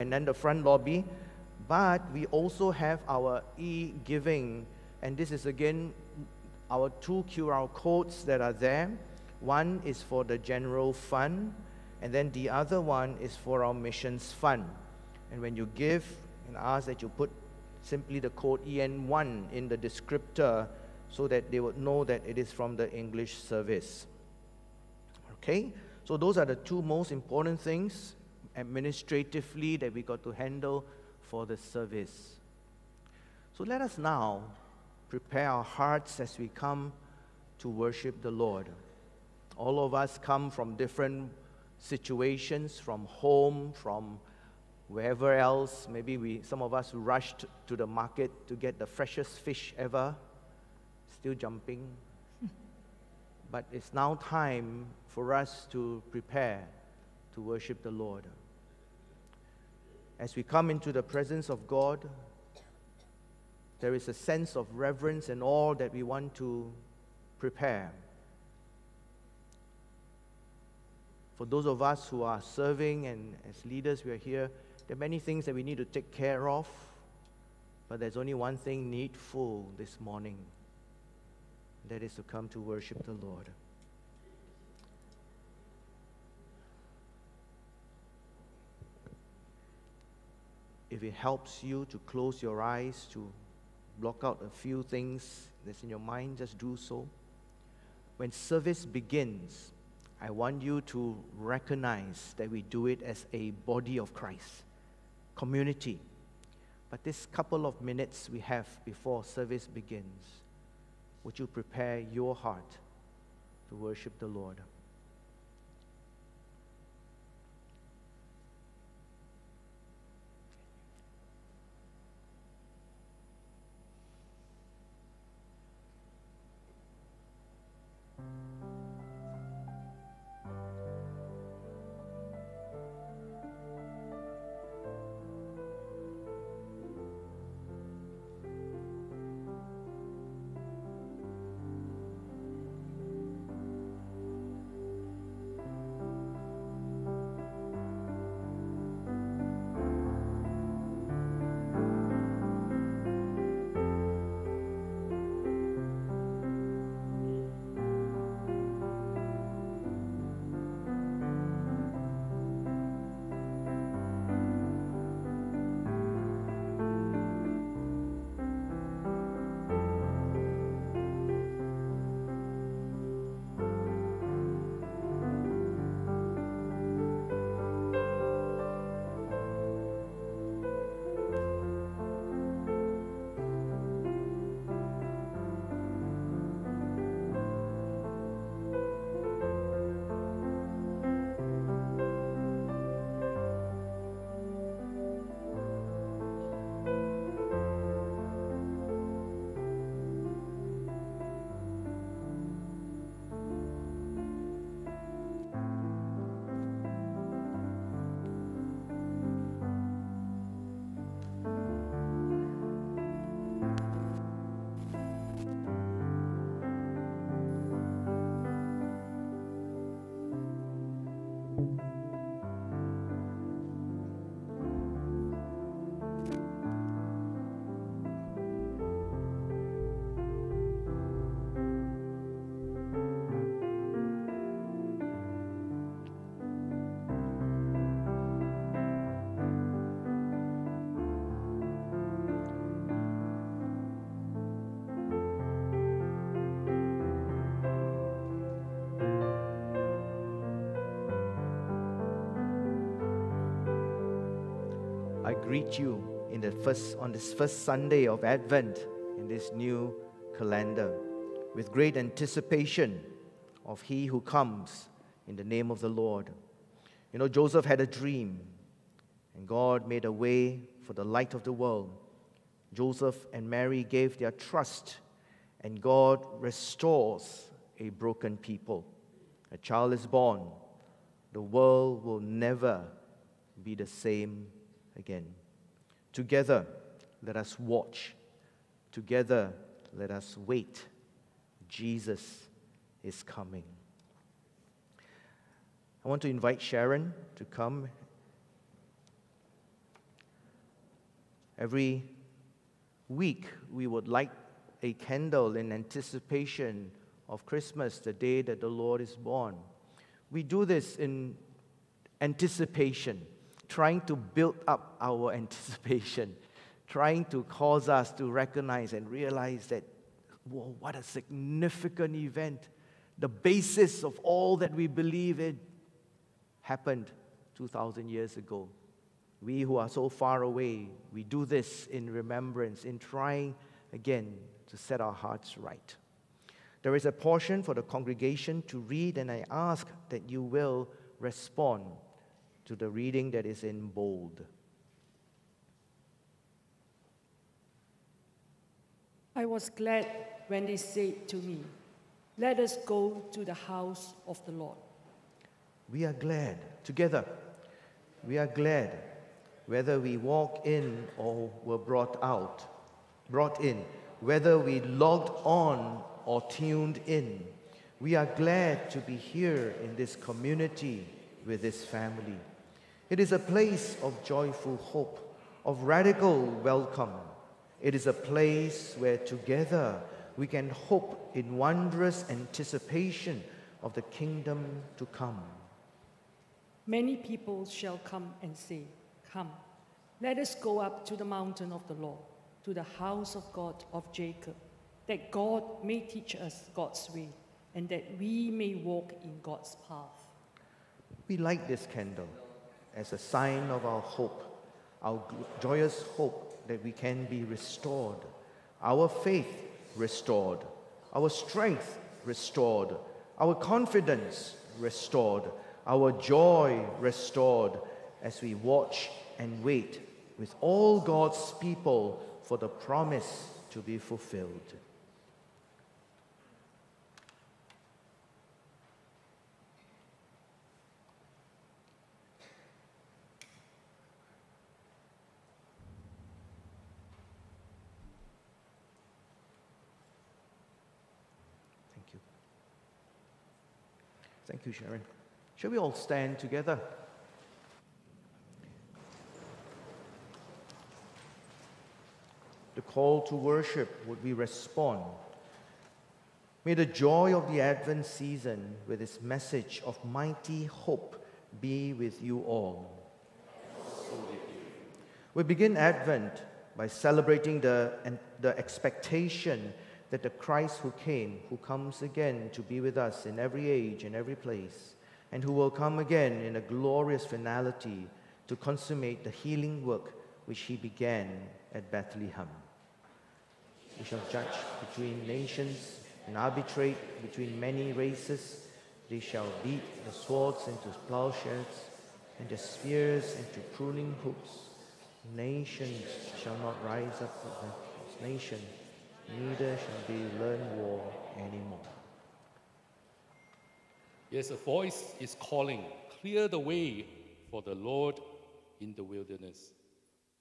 and then the front lobby. But we also have our e giving, and this is again our two QR codes that are there. One is for the general fund, and then the other one is for our missions fund. And when you give and ask that you put simply the code EN1 in the descriptor so that they would know that it is from the English service. Okay? So those are the two most important things administratively that we got to handle for the service. So let us now prepare our hearts as we come to worship the Lord. All of us come from different situations, from home, from wherever else. Maybe we, some of us rushed to the market to get the freshest fish ever, still jumping. but it's now time for us to prepare to worship the Lord. As we come into the presence of God, there is a sense of reverence and awe that we want to prepare. For those of us who are serving and as leaders, we are here, there are many things that we need to take care of, but there's only one thing needful this morning that is to come to worship the Lord. If it helps you to close your eyes, to block out a few things that's in your mind, just do so. When service begins, I want you to recognize that we do it as a body of Christ, community. But this couple of minutes we have before service begins, would you prepare your heart to worship the Lord? Greet you in the first, on this first Sunday of Advent in this new calendar with great anticipation of He who comes in the name of the Lord. You know, Joseph had a dream, and God made a way for the light of the world. Joseph and Mary gave their trust, and God restores a broken people. A child is born. The world will never be the same again. Together, let us watch. Together, let us wait. Jesus is coming. I want to invite Sharon to come Every week, we would light a candle in anticipation of Christmas, the day that the Lord is born. We do this in anticipation, trying to build up our anticipation, trying to cause us to recognize and realize that, whoa, what a significant event. The basis of all that we believe in happened 2,000 years ago. We who are so far away, we do this in remembrance, in trying again to set our hearts right. There is a portion for the congregation to read, and I ask that you will respond to the reading that is in bold. I was glad when they said to me, Let us go to the house of the Lord. We are glad together. We are glad whether we walk in or were brought out, brought in, whether we logged on or tuned in. We are glad to be here in this community with this family. It is a place of joyful hope, of radical welcome. It is a place where together we can hope in wondrous anticipation of the kingdom to come. Many people shall come and say, Come, let us go up to the mountain of the Lord, to the house of God of Jacob that God may teach us God's way and that we may walk in God's path. We light this candle as a sign of our hope, our joyous hope that we can be restored, our faith restored, our strength restored, our confidence restored, our joy restored as we watch and wait with all God's people for the promise to be fulfilled. Sharon. Shall we all stand together? The call to worship, would we respond? May the joy of the Advent season with its message of mighty hope be with you all. We begin Advent by celebrating the, the expectation that the Christ who came, who comes again to be with us in every age and every place, and who will come again in a glorious finality to consummate the healing work which he began at Bethlehem. We shall judge between nations and arbitrate between many races. They shall beat the swords into plowshares and the spears into pruning hooks. Nations shall not rise up against nation neither shall they learn war anymore. Yes, a voice is calling, clear the way for the Lord in the wilderness.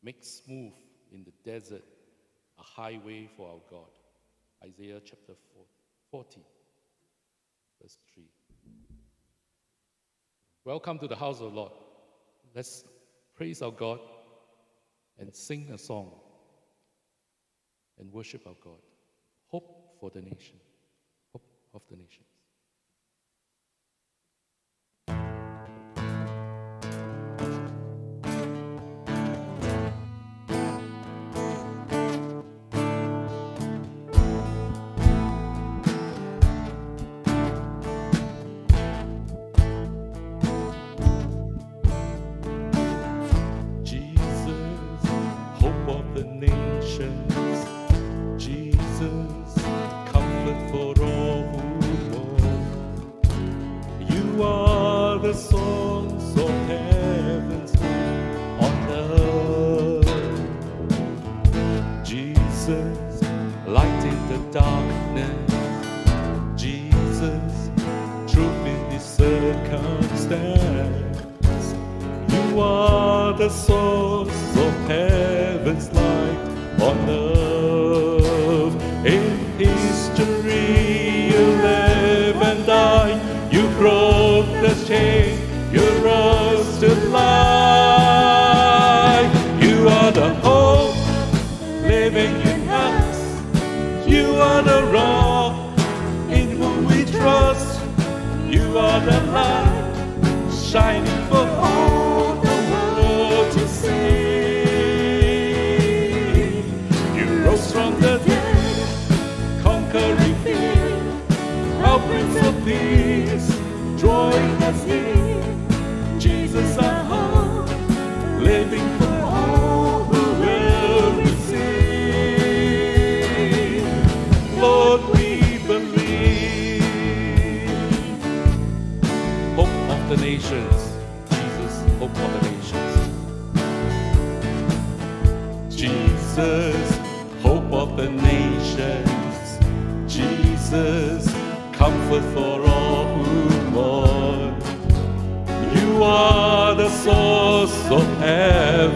Make smooth in the desert a highway for our God. Isaiah chapter 40, verse 3. Welcome to the house of the Lord. Let's praise our God and sing a song and worship our God. Hope for the nation. Hope of the nations.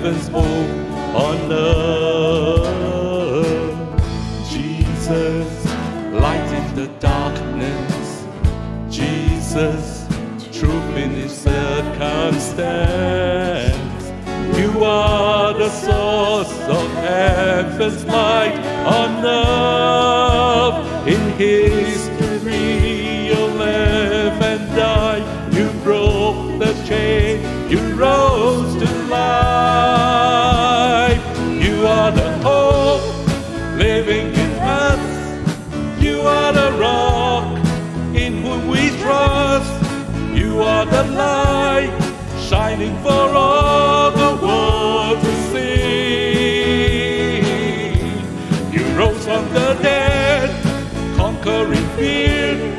Heaven's hope on earth. Jesus, light in the darkness. Jesus, truth in his circumstance. You are the source of heaven's light on earth. In history, you live and die. You broke the chain. You rose The light shining for all the world to see. You rose from the dead, conquering fear,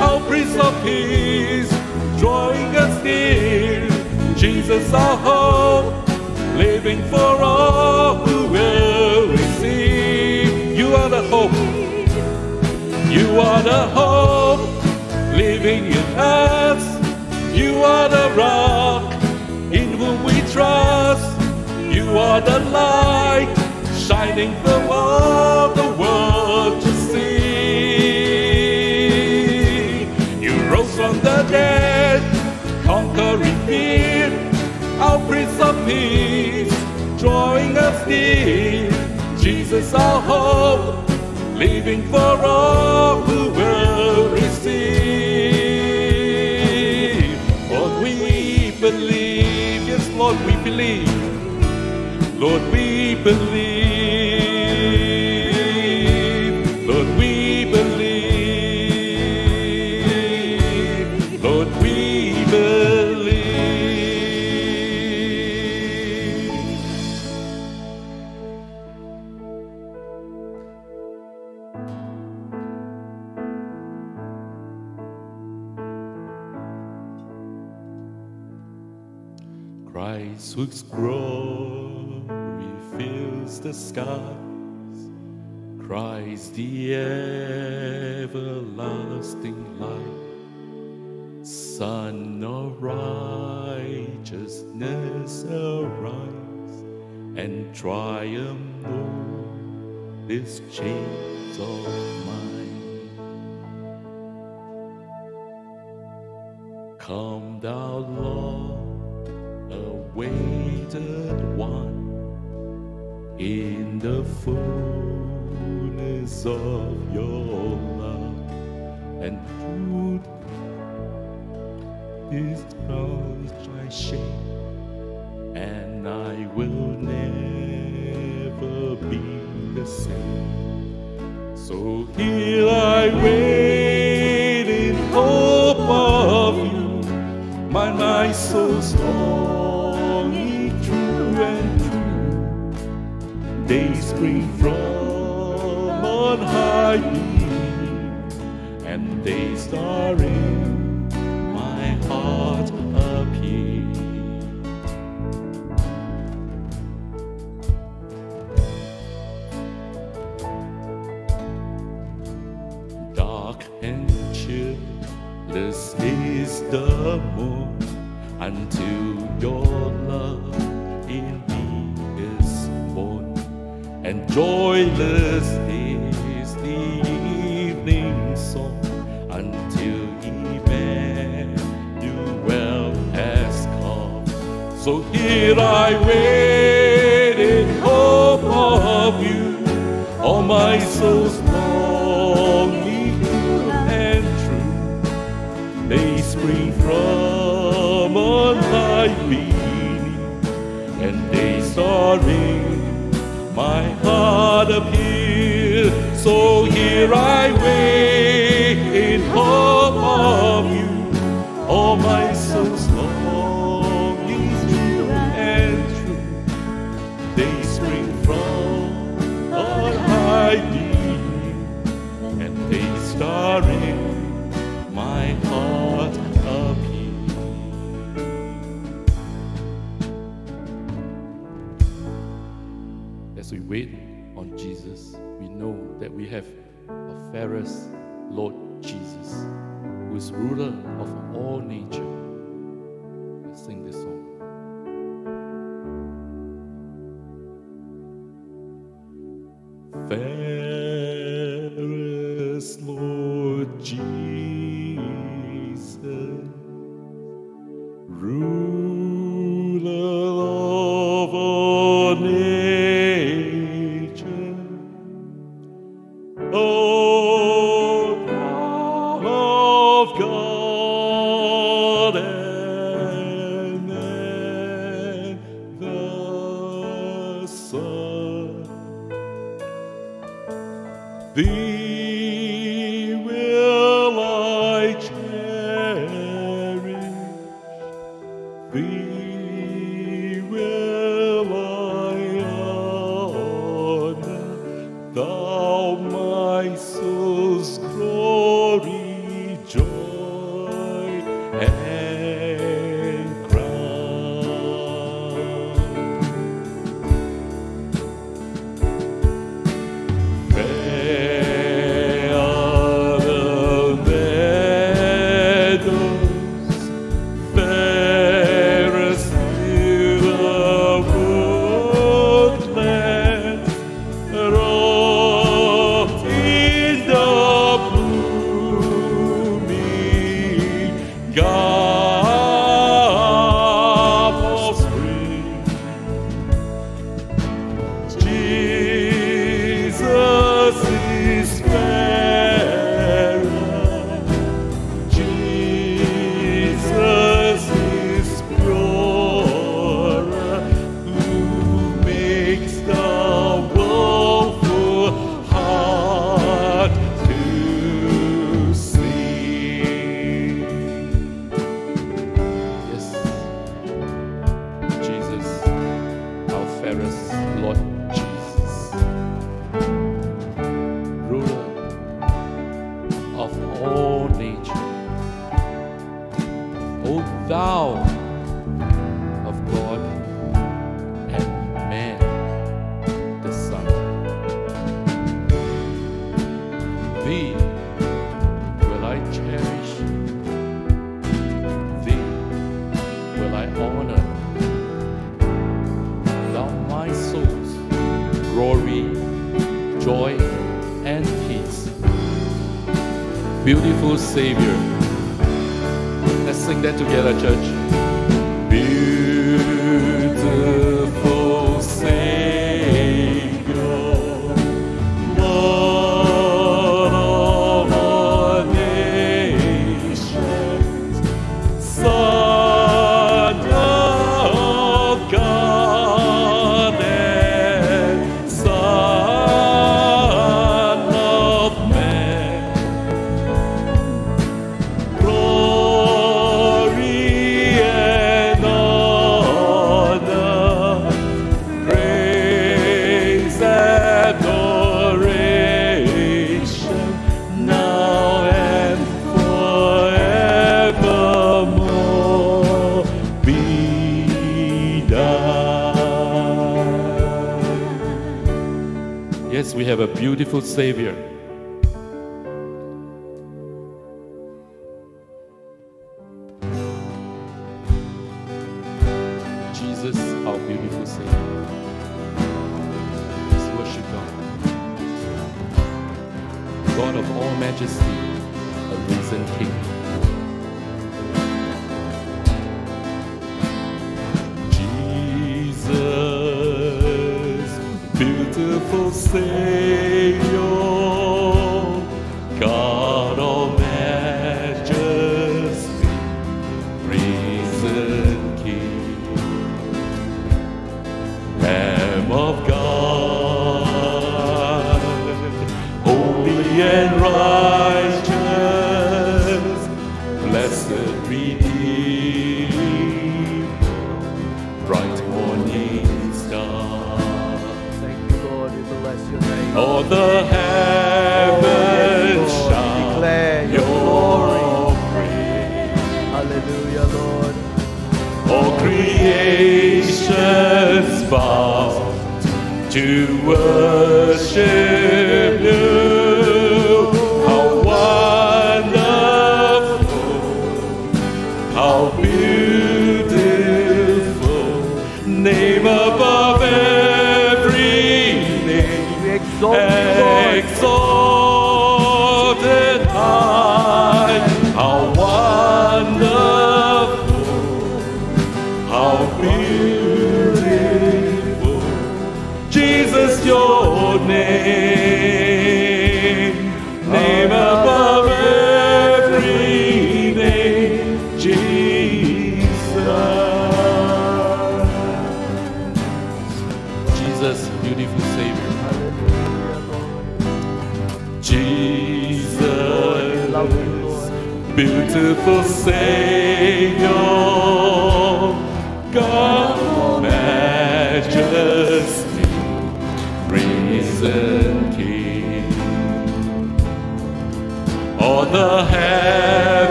our Prince of Peace, drawing us near. Jesus, our hope, living for all who will receive. You are the hope. You are the hope living in us. The rock in whom we trust. You are the light shining for all the world to see. You rose from the dead, conquering fear, our Prince of Peace, drawing us near. Jesus, our hope, living for all Lord, we believe. Lord, we believe. Lord, we believe. Christ whose glory fills the skies, cries the everlasting light, Son of righteousness arise and triumph o'er this chains of mine. Come thou Lord, awaited one, in the fullness of your love and truth. is cross my shake, and I will never be the same. So here I wait in hope of you, my my soul's longing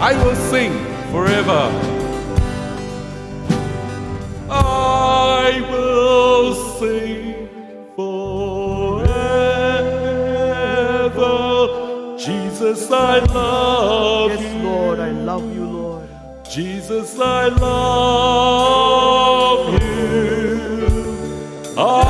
I will sing forever. I will sing forever. Jesus, I love Yes, you. Lord. I love you, Lord. Jesus, I love you. I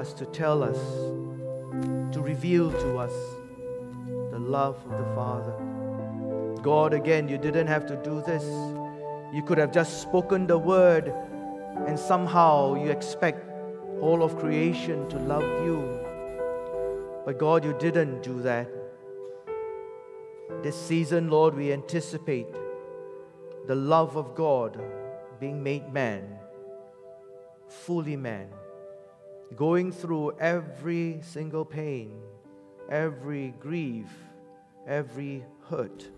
us, to tell us, to reveal to us the love of the Father. God, again, you didn't have to do this. You could have just spoken the word, and somehow you expect all of creation to love you. But God, you didn't do that. This season, Lord, we anticipate the love of God being made man, fully man, going through every single pain, every grief, every hurt,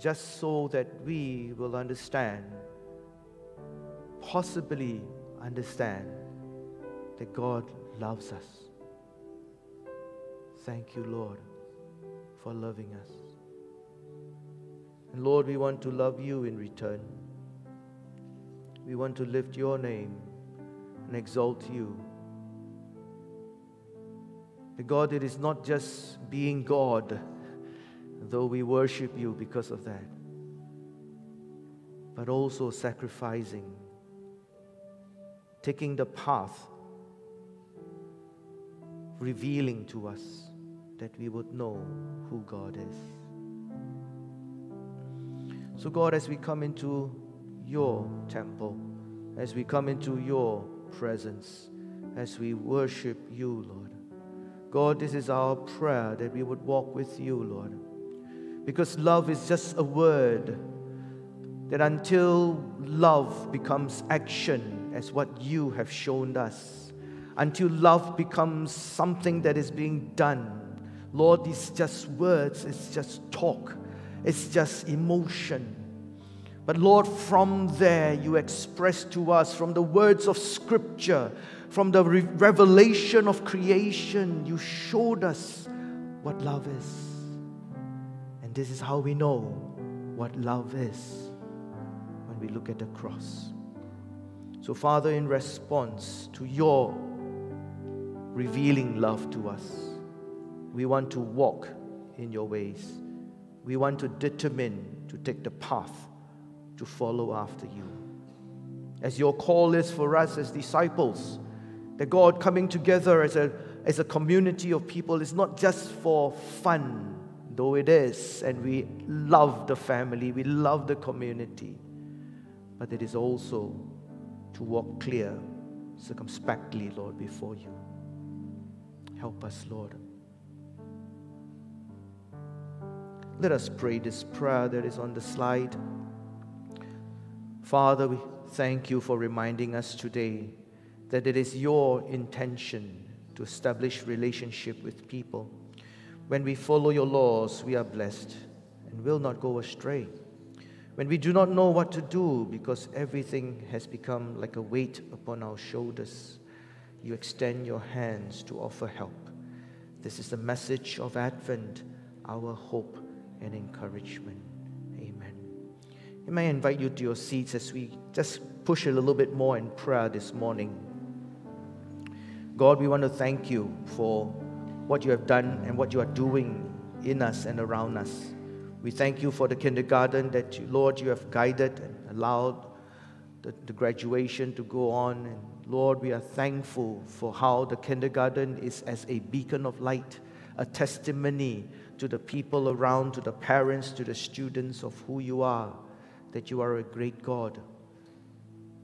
just so that we will understand, possibly understand, that God loves us. Thank you, Lord, for loving us. And Lord, we want to love you in return. We want to lift your name and exalt you. God, it is not just being God, though we worship you because of that, but also sacrificing, taking the path, revealing to us that we would know who God is. So, God, as we come into your temple, as we come into your presence, as we worship you, Lord. God, this is our prayer that we would walk with you, Lord. Because love is just a word that until love becomes action, as what you have shown us, until love becomes something that is being done, Lord, it's just words, it's just talk, it's just emotion. But Lord, from there you express to us, from the words of Scripture, from the re- revelation of creation, you showed us what love is. And this is how we know what love is when we look at the cross. So, Father, in response to your revealing love to us, we want to walk in your ways. We want to determine to take the path to follow after you. As your call is for us as disciples, that God coming together as a, as a community of people is not just for fun, though it is, and we love the family, we love the community, but it is also to walk clear, circumspectly, Lord, before you. Help us, Lord. Let us pray this prayer that is on the slide. Father, we thank you for reminding us today that it is your intention to establish relationship with people. When we follow your laws, we are blessed and will not go astray. When we do not know what to do because everything has become like a weight upon our shoulders, you extend your hands to offer help. This is the message of Advent, our hope and encouragement. I may invite you to your seats as we just push a little bit more in prayer this morning. God, we want to thank you for what you have done and what you are doing in us and around us. We thank you for the kindergarten that, you, Lord, you have guided and allowed the, the graduation to go on. And Lord, we are thankful for how the kindergarten is as a beacon of light, a testimony to the people around, to the parents, to the students of who you are that you are a great God.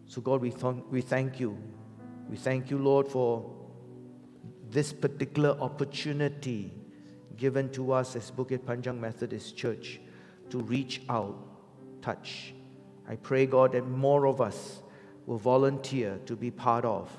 So, God, we, th- we thank you. We thank you, Lord, for this particular opportunity given to us as Bukit Panjang Methodist Church to reach out, touch. I pray, God, that more of us will volunteer to be part of,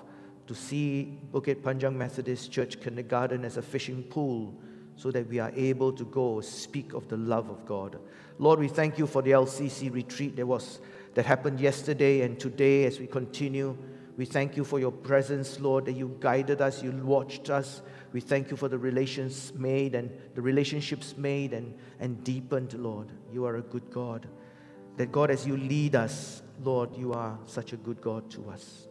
to see Bukit Panjang Methodist Church Kindergarten as a fishing pool so that we are able to go speak of the love of God. Lord, we thank you for the LCC retreat that was that happened yesterday and today as we continue. We thank you for your presence, Lord, that you guided us, you watched us. We thank you for the relations made and the relationships made and, and deepened, Lord. You are a good God. That God, as you lead us, Lord, you are such a good God to us.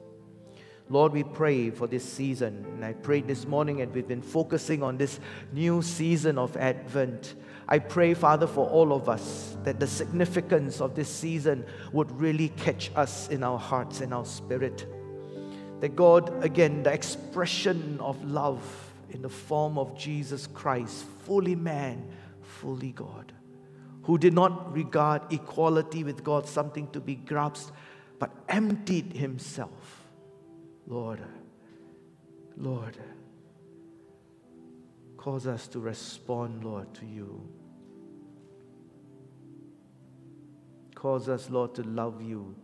Lord, we pray for this season. And I prayed this morning, and we've been focusing on this new season of Advent. I pray, Father, for all of us that the significance of this season would really catch us in our hearts and our spirit. That God, again, the expression of love in the form of Jesus Christ, fully man, fully God, who did not regard equality with God something to be grasped, but emptied himself Lord, Lord, cause us to respond, Lord, to you. Cause us, Lord, to love you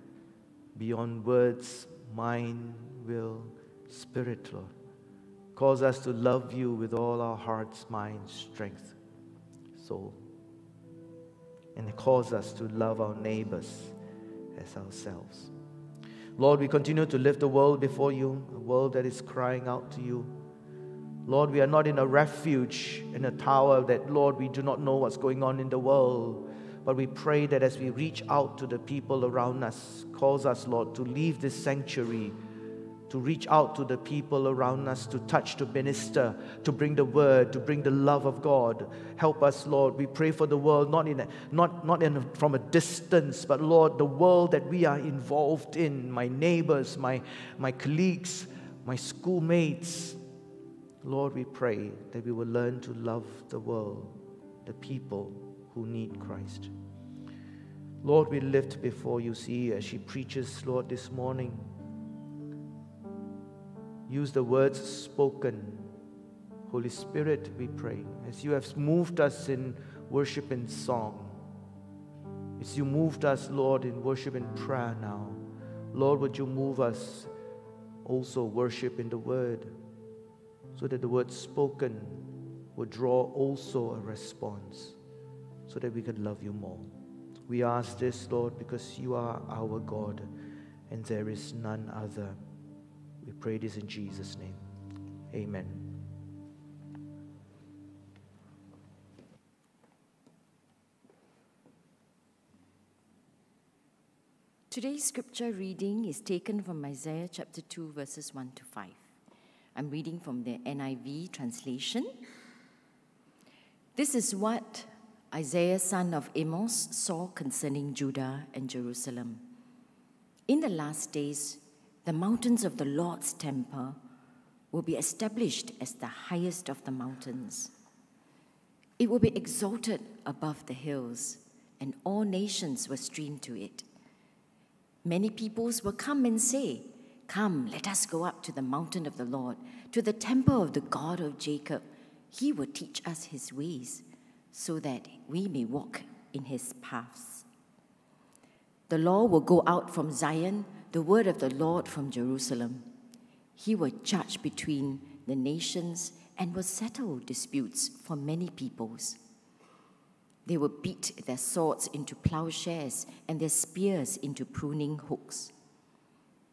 beyond words, mind, will, spirit, Lord. Cause us to love you with all our hearts, mind, strength, soul. And cause us to love our neighbors as ourselves. Lord, we continue to lift the world before you, a world that is crying out to you. Lord, we are not in a refuge, in a tower that, Lord, we do not know what's going on in the world. But we pray that as we reach out to the people around us, cause us, Lord, to leave this sanctuary, to reach out to the people around us, to touch, to minister, to bring the word, to bring the love of God. Help us, Lord. We pray for the world, not, in a, not, not in a, from a distance, but, Lord, the world that we are involved in, my neighbors, my, my colleagues, my schoolmates, Lord, we pray that we will learn to love the world, the people who need Christ. Lord, we lift before you, see, as she preaches, Lord, this morning. Use the words spoken. Holy Spirit, we pray, as you have moved us in worship and song, as you moved us, Lord, in worship and prayer now, Lord, would you move us also worship in the word? so that the word spoken would draw also a response so that we could love you more. We ask this, Lord, because you are our God and there is none other. Pray this in Jesus' name. Amen. Today's scripture reading is taken from Isaiah chapter 2, verses 1 to 5. I'm reading from the NIV translation. This is what Isaiah, son of Amos, saw concerning Judah and Jerusalem. In the last days, the mountains of the Lord's temple will be established as the highest of the mountains. It will be exalted above the hills, and all nations will stream to it. Many peoples will come and say, Come, let us go up to the mountain of the Lord, to the temple of the God of Jacob. He will teach us his ways, so that we may walk in his paths. The law will go out from Zion, the word of the Lord from Jerusalem. He will judge between the nations and will settle disputes for many peoples. They will beat their swords into plowshares and their spears into pruning hooks.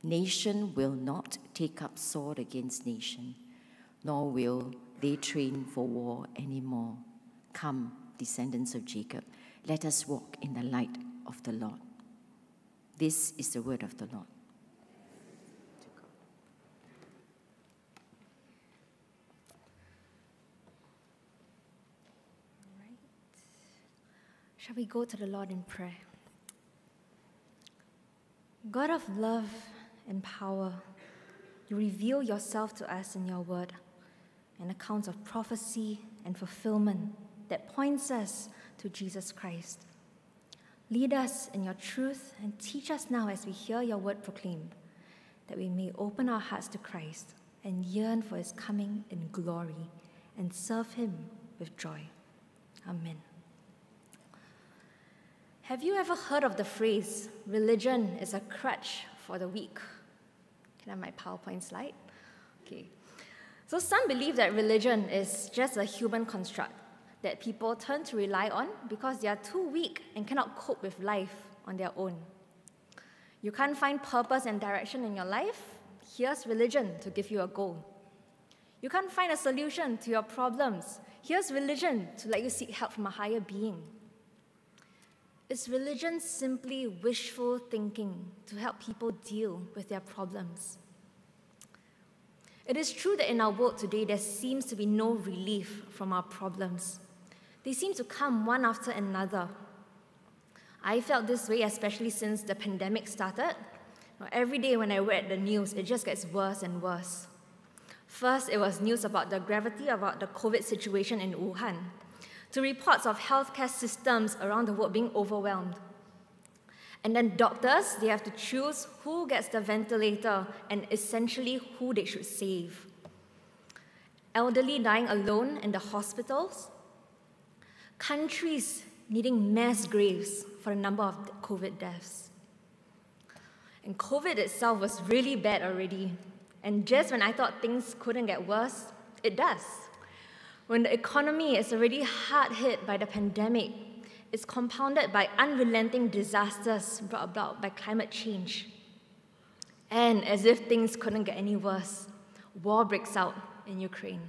Nation will not take up sword against nation, nor will they train for war anymore. Come, descendants of Jacob, let us walk in the light of the Lord. This is the word of the Lord. Shall we go to the Lord in prayer? God of love and power. You reveal yourself to us in your word, an account of prophecy and fulfillment that points us to Jesus Christ. Lead us in your truth and teach us now as we hear your word proclaimed, that we may open our hearts to Christ and yearn for his coming in glory and serve him with joy. Amen. Have you ever heard of the phrase, religion is a crutch for the weak? Can I have my PowerPoint slide? Okay. So some believe that religion is just a human construct that people turn to rely on because they are too weak and cannot cope with life on their own. You can't find purpose and direction in your life? Here's religion to give you a goal. You can't find a solution to your problems? Here's religion to let you seek help from a higher being. Is religion simply wishful thinking to help people deal with their problems? It is true that in our world today, there seems to be no relief from our problems. They seem to come one after another. I felt this way, especially since the pandemic started. Every day when I read the news, it just gets worse and worse. First, it was news about the gravity about the COVID situation in Wuhan to reports of healthcare systems around the world being overwhelmed. And then doctors, they have to choose who gets the ventilator and essentially who they should save. Elderly dying alone in the hospitals. Countries needing mass graves for the number of COVID deaths. And COVID itself was really bad already. And just when I thought things couldn't get worse, it does when the economy is already hard hit by the pandemic, it's compounded by unrelenting disasters brought about by climate change. And as if things couldn't get any worse, war breaks out in Ukraine.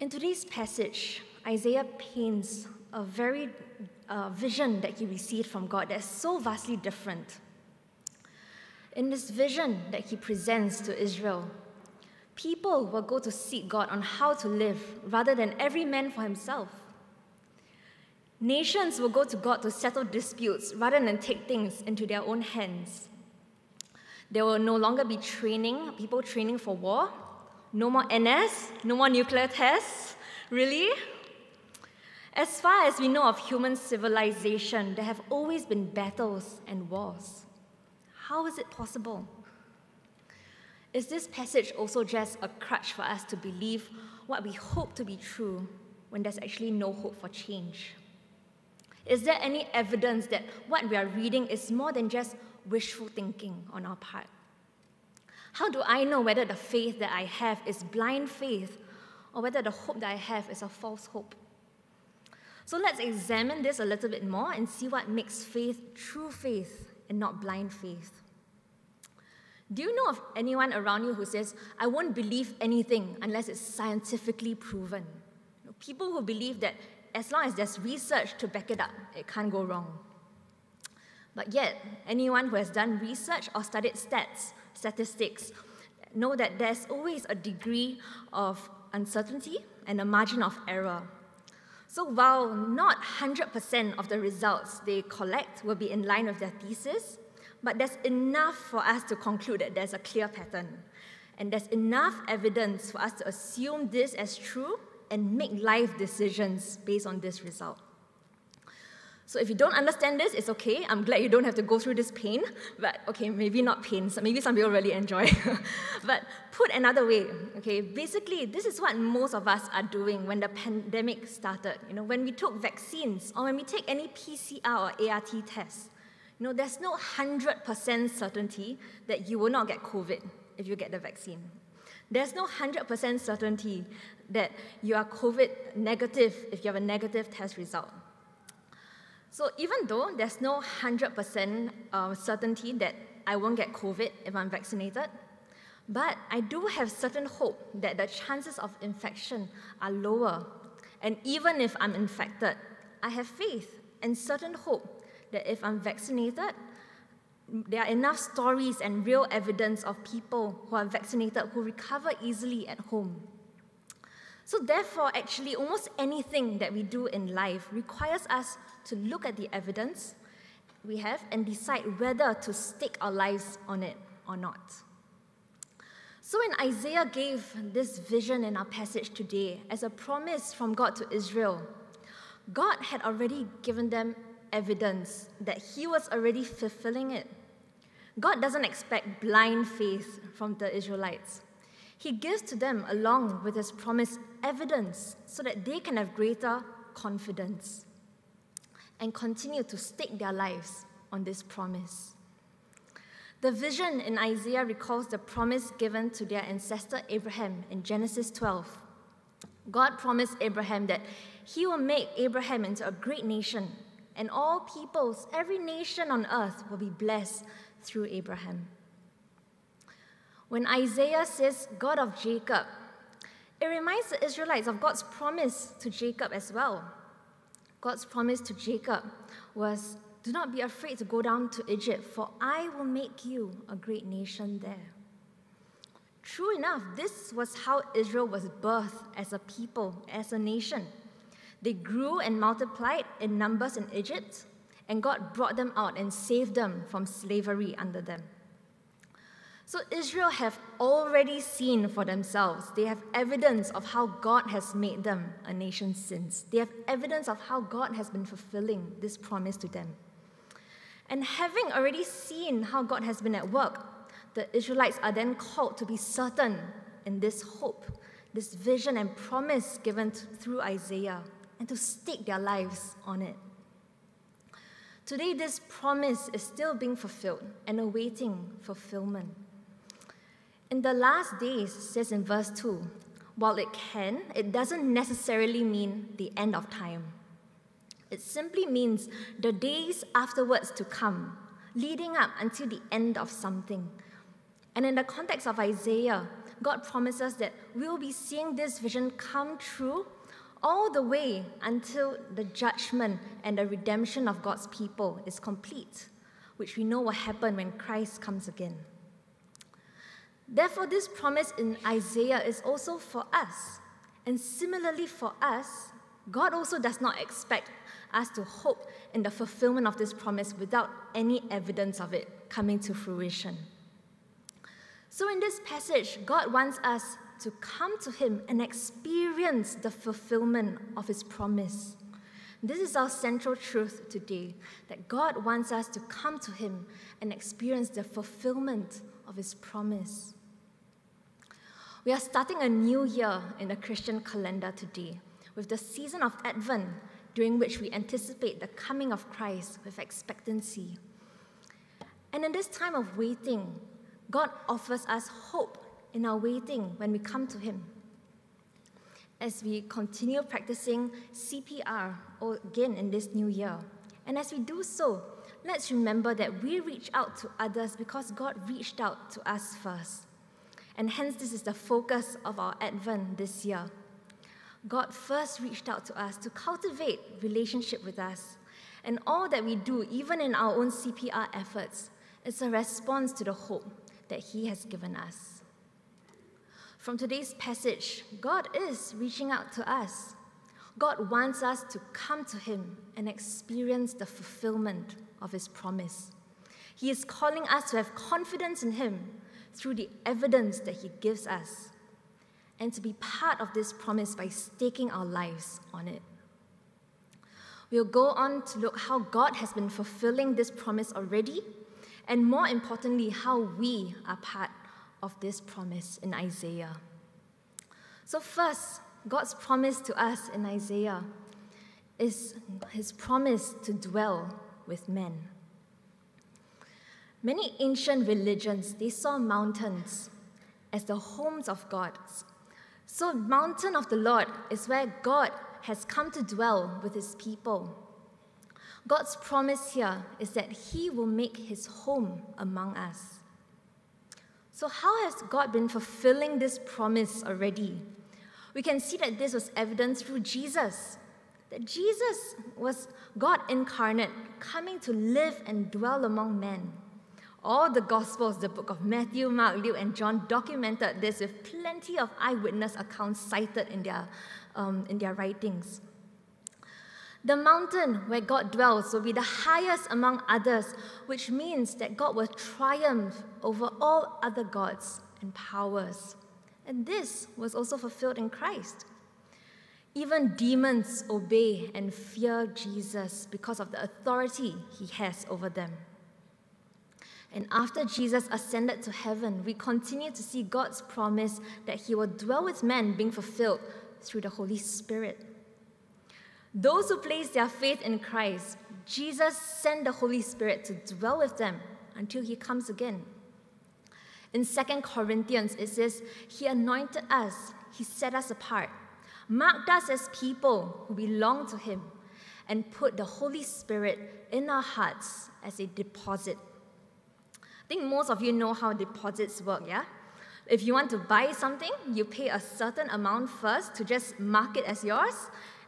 In today's passage, Isaiah paints a very uh, vision that he received from God that's so vastly different. In this vision that he presents to Israel, people will go to seek God on how to live rather than every man for himself. Nations will go to God to settle disputes rather than take things into their own hands. There will no longer be training, people training for war. No more NS, no more nuclear tests. Really? As far as we know of human civilization, there have always been battles and wars. How is it possible? Is this passage also just a crutch for us to believe what we hope to be true when there's actually no hope for change? Is there any evidence that what we are reading is more than just wishful thinking on our part? How do I know whether the faith that I have is blind faith or whether the hope that I have is a false hope? So let's examine this a little bit more and see what makes faith true faith and not blind faith. Do you know of anyone around you who says, I won't believe anything unless it's scientifically proven? People who believe that as long as there's research to back it up, it can't go wrong. But yet, anyone who has done research or studied stats, statistics, know that there's always a degree of uncertainty and a margin of error. So while not 100% of the results they collect will be in line with their thesis, but there's enough for us to conclude that there's a clear pattern. And there's enough evidence for us to assume this as true and make life decisions based on this result. So if you don't understand this, it's okay. I'm glad you don't have to go through this pain. But okay, maybe not pain. So maybe some people really enjoy. but put another way, okay, basically this is what most of us are doing when the pandemic started. You know, when we took vaccines or when we take any PCR or ART test, know, there's no 100% certainty that you will not get COVID if you get the vaccine. There's no 100% certainty that you are COVID negative if you have a negative test result. So even though there's no 100% uh, certainty that I won't get COVID if I'm vaccinated, but I do have certain hope that the chances of infection are lower. And even if I'm infected, I have faith and certain hope that if I'm vaccinated, there are enough stories and real evidence of people who are vaccinated who recover easily at home. So, therefore, actually, almost anything that we do in life requires us to look at the evidence we have and decide whether to stake our lives on it or not. So, when Isaiah gave this vision in our passage today as a promise from God to Israel, God had already given them evidence that he was already fulfilling it. God doesn't expect blind faith from the Israelites. He gives to them, along with his promise, evidence so that they can have greater confidence and continue to stake their lives on this promise. The vision in Isaiah recalls the promise given to their ancestor Abraham in Genesis 12. God promised Abraham that he will make Abraham into a great nation and all peoples, every nation on earth will be blessed through Abraham. When Isaiah says, God of Jacob, it reminds the Israelites of God's promise to Jacob as well. God's promise to Jacob was, Do not be afraid to go down to Egypt, for I will make you a great nation there. True enough, this was how Israel was birthed as a people, as a nation. They grew and multiplied in numbers in Egypt, and God brought them out and saved them from slavery under them. So Israel have already seen for themselves. They have evidence of how God has made them a nation since. They have evidence of how God has been fulfilling this promise to them. And having already seen how God has been at work, the Israelites are then called to be certain in this hope, this vision and promise given through Isaiah and to stake their lives on it. Today, this promise is still being fulfilled and awaiting fulfillment. In the last days, says in verse 2, while it can, it doesn't necessarily mean the end of time. It simply means the days afterwards to come, leading up until the end of something. And in the context of Isaiah, God promises that we'll be seeing this vision come true all the way until the judgment and the redemption of God's people is complete, which we know will happen when Christ comes again. Therefore, this promise in Isaiah is also for us. And similarly, for us, God also does not expect us to hope in the fulfillment of this promise without any evidence of it coming to fruition. So, in this passage, God wants us to come to Him and experience the fulfillment of His promise. This is our central truth today that God wants us to come to Him and experience the fulfillment of His promise. We are starting a new year in the Christian calendar today with the season of Advent, during which we anticipate the coming of Christ with expectancy. And in this time of waiting, God offers us hope in our waiting when we come to Him. As we continue practicing CPR again in this new year, and as we do so, let's remember that we reach out to others because God reached out to us first. And hence, this is the focus of our Advent this year. God first reached out to us to cultivate relationship with us. And all that we do, even in our own CPR efforts, is a response to the hope that He has given us. From today's passage, God is reaching out to us. God wants us to come to Him and experience the fulfillment of His promise. He is calling us to have confidence in Him through the evidence that He gives us and to be part of this promise by staking our lives on it. We'll go on to look how God has been fulfilling this promise already, and more importantly, how we are part of this promise in Isaiah. So, first, God's promise to us in Isaiah is his promise to dwell with men. Many ancient religions, they saw mountains as the homes of gods. So, mountain of the Lord is where God has come to dwell with his people. God's promise here is that he will make his home among us. So, how has God been fulfilling this promise already? We can see that this was evidenced through Jesus. That Jesus was God incarnate, coming to live and dwell among men. All the Gospels, the book of Matthew, Mark, Luke, and John, documented this with plenty of eyewitness accounts cited in their, um, in their writings. The mountain where God dwells will be the highest among others, which means that God will triumph over all other gods and powers. And this was also fulfilled in Christ. Even demons obey and fear Jesus because of the authority he has over them. And after Jesus ascended to heaven, we continue to see God's promise that he will dwell with men being fulfilled through the Holy Spirit. Those who place their faith in Christ, Jesus sent the Holy Spirit to dwell with them until he comes again. In 2 Corinthians, it says, He anointed us, He set us apart, marked us as people who belong to Him, and put the Holy Spirit in our hearts as a deposit. I think most of you know how deposits work, yeah? If you want to buy something, you pay a certain amount first to just mark it as yours,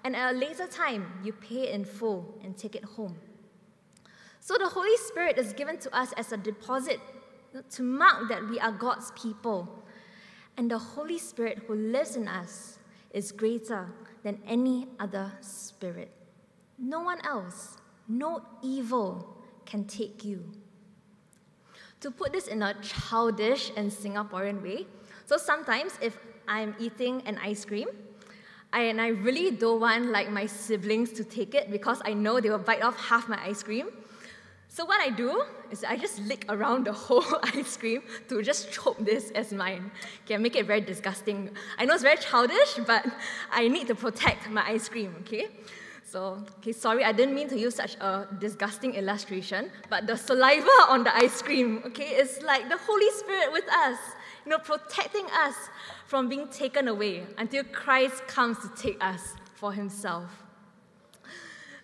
and at a later time, you pay in full and take it home. So the Holy Spirit is given to us as a deposit to mark that we are God's people. And the Holy Spirit who lives in us is greater than any other spirit. No one else, no evil can take you. To put this in a childish and Singaporean way, so sometimes if I'm eating an ice cream I, and I really don't want like my siblings to take it because I know they will bite off half my ice cream. So what I do is I just lick around the whole ice cream to just chope this as mine. Okay, make it very disgusting. I know it's very childish, but I need to protect my ice cream, okay? So, okay, sorry, I didn't mean to use such a disgusting illustration, but the saliva on the ice cream, okay, is like the Holy Spirit with us, you know, protecting us from being taken away until Christ comes to take us for himself.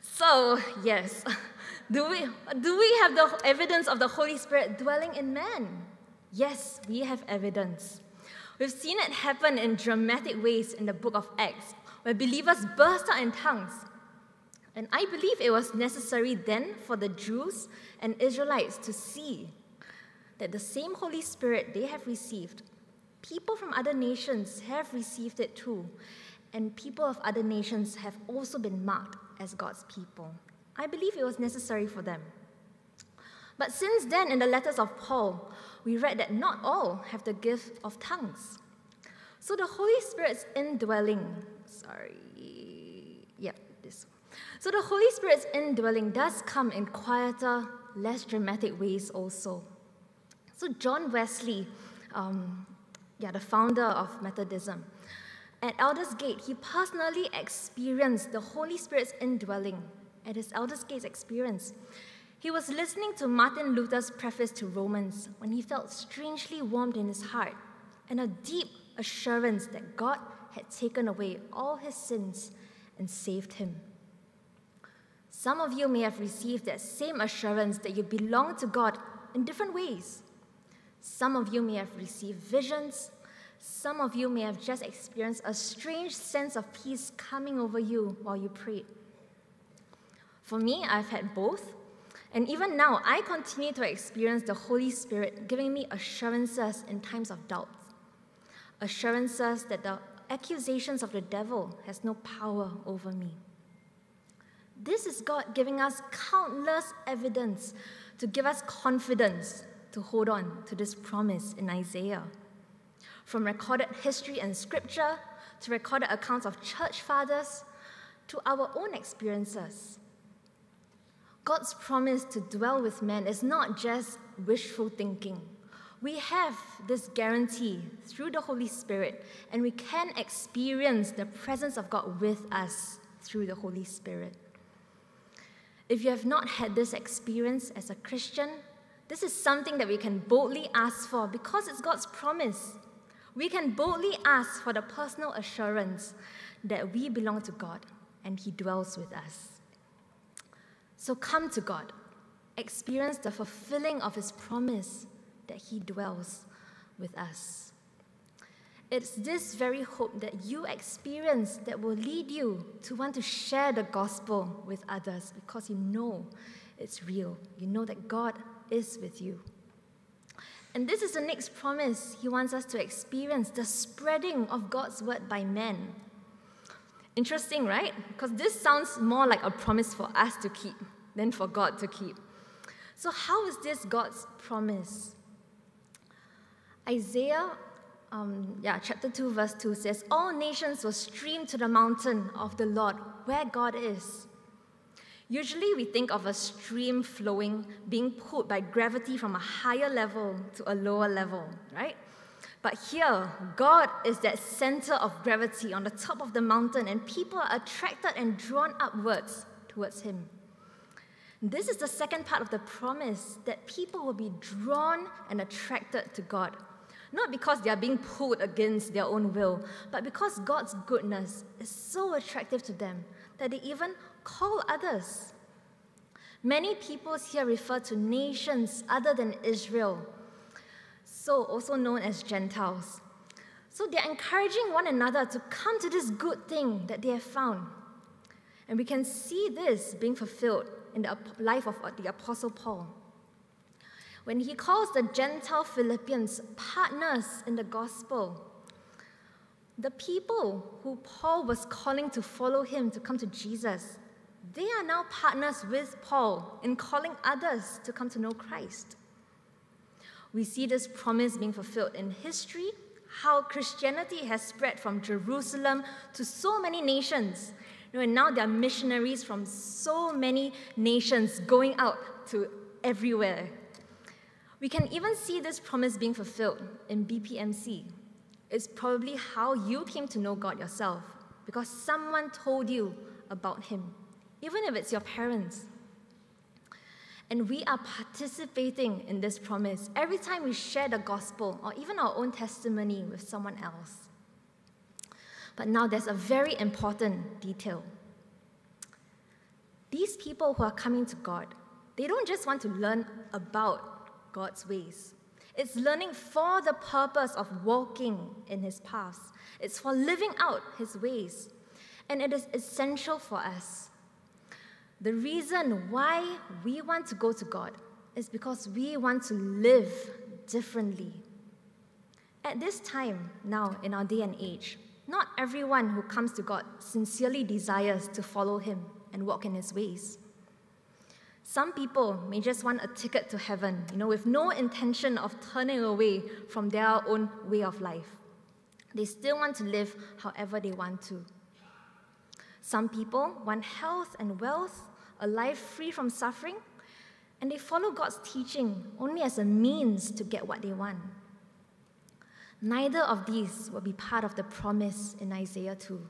So, yes, do we, do we have the evidence of the Holy Spirit dwelling in man? Yes, we have evidence. We've seen it happen in dramatic ways in the book of Acts, where believers burst out in tongues. And I believe it was necessary then for the Jews and Israelites to see that the same Holy Spirit they have received, people from other nations have received it too. And people of other nations have also been marked as God's people. I believe it was necessary for them. But since then, in the letters of Paul, we read that not all have the gift of tongues. So the Holy Spirit's indwelling, sorry, yep, this. So the Holy Spirit's indwelling does come in quieter, less dramatic ways also. So John Wesley, um, yeah, the founder of Methodism, at Aldersgate, he personally experienced the Holy Spirit's indwelling at his Aldersgate experience. He was listening to Martin Luther's preface to Romans when he felt strangely warmed in his heart and a deep assurance that God had taken away all his sins and saved him. Some of you may have received that same assurance that you belong to God in different ways. Some of you may have received visions. Some of you may have just experienced a strange sense of peace coming over you while you prayed. For me, I've had both. And even now, I continue to experience the Holy Spirit giving me assurances in times of doubt. Assurances that the accusations of the devil has no power over me. This is God giving us countless evidence to give us confidence to hold on to this promise in Isaiah. From recorded history and scripture to recorded accounts of church fathers to our own experiences. God's promise to dwell with men is not just wishful thinking. We have this guarantee through the Holy Spirit, and we can experience the presence of God with us through the Holy Spirit. If you have not had this experience as a Christian, this is something that we can boldly ask for because it's God's promise. We can boldly ask for the personal assurance that we belong to God and He dwells with us. So come to God, experience the fulfilling of His promise that He dwells with us. It's this very hope that you experience that will lead you to want to share the gospel with others because you know it's real. You know that God is with you. And this is the next promise he wants us to experience the spreading of God's word by men. Interesting, right? Because this sounds more like a promise for us to keep than for God to keep. So, how is this God's promise? Isaiah, um, yeah, chapter 2, verse 2 says, All nations will stream to the mountain of the Lord, where God is. Usually, we think of a stream flowing, being pulled by gravity from a higher level to a lower level, right? But here, God is that center of gravity on the top of the mountain, and people are attracted and drawn upwards towards Him. This is the second part of the promise that people will be drawn and attracted to God. Not because they are being pulled against their own will, but because God's goodness is so attractive to them that they even call others. Many peoples here refer to nations other than Israel, so also known as Gentiles. So they're encouraging one another to come to this good thing that they have found. And we can see this being fulfilled in the life of uh, the Apostle Paul. When he calls the Gentile Philippians partners in the gospel, the people who Paul was calling to follow him to come to Jesus they are now partners with Paul in calling others to come to know Christ. We see this promise being fulfilled in history, how Christianity has spread from Jerusalem to so many nations. And now there are missionaries from so many nations going out to everywhere. We can even see this promise being fulfilled in BPMC. It's probably how you came to know God yourself, because someone told you about Him even if it's your parents. And we are participating in this promise every time we share the gospel or even our own testimony with someone else. But now there's a very important detail. These people who are coming to God, they don't just want to learn about God's ways. It's learning for the purpose of walking in His paths, it's for living out His ways. And it is essential for us. The reason why we want to go to God is because we want to live differently. At this time, now in our day and age, not everyone who comes to God sincerely desires to follow Him and walk in His ways. Some people may just want a ticket to heaven, you know, with no intention of turning away from their own way of life. They still want to live however they want to. Some people want health and wealth, a life free from suffering, and they follow God's teaching only as a means to get what they want. Neither of these will be part of the promise in Isaiah 2.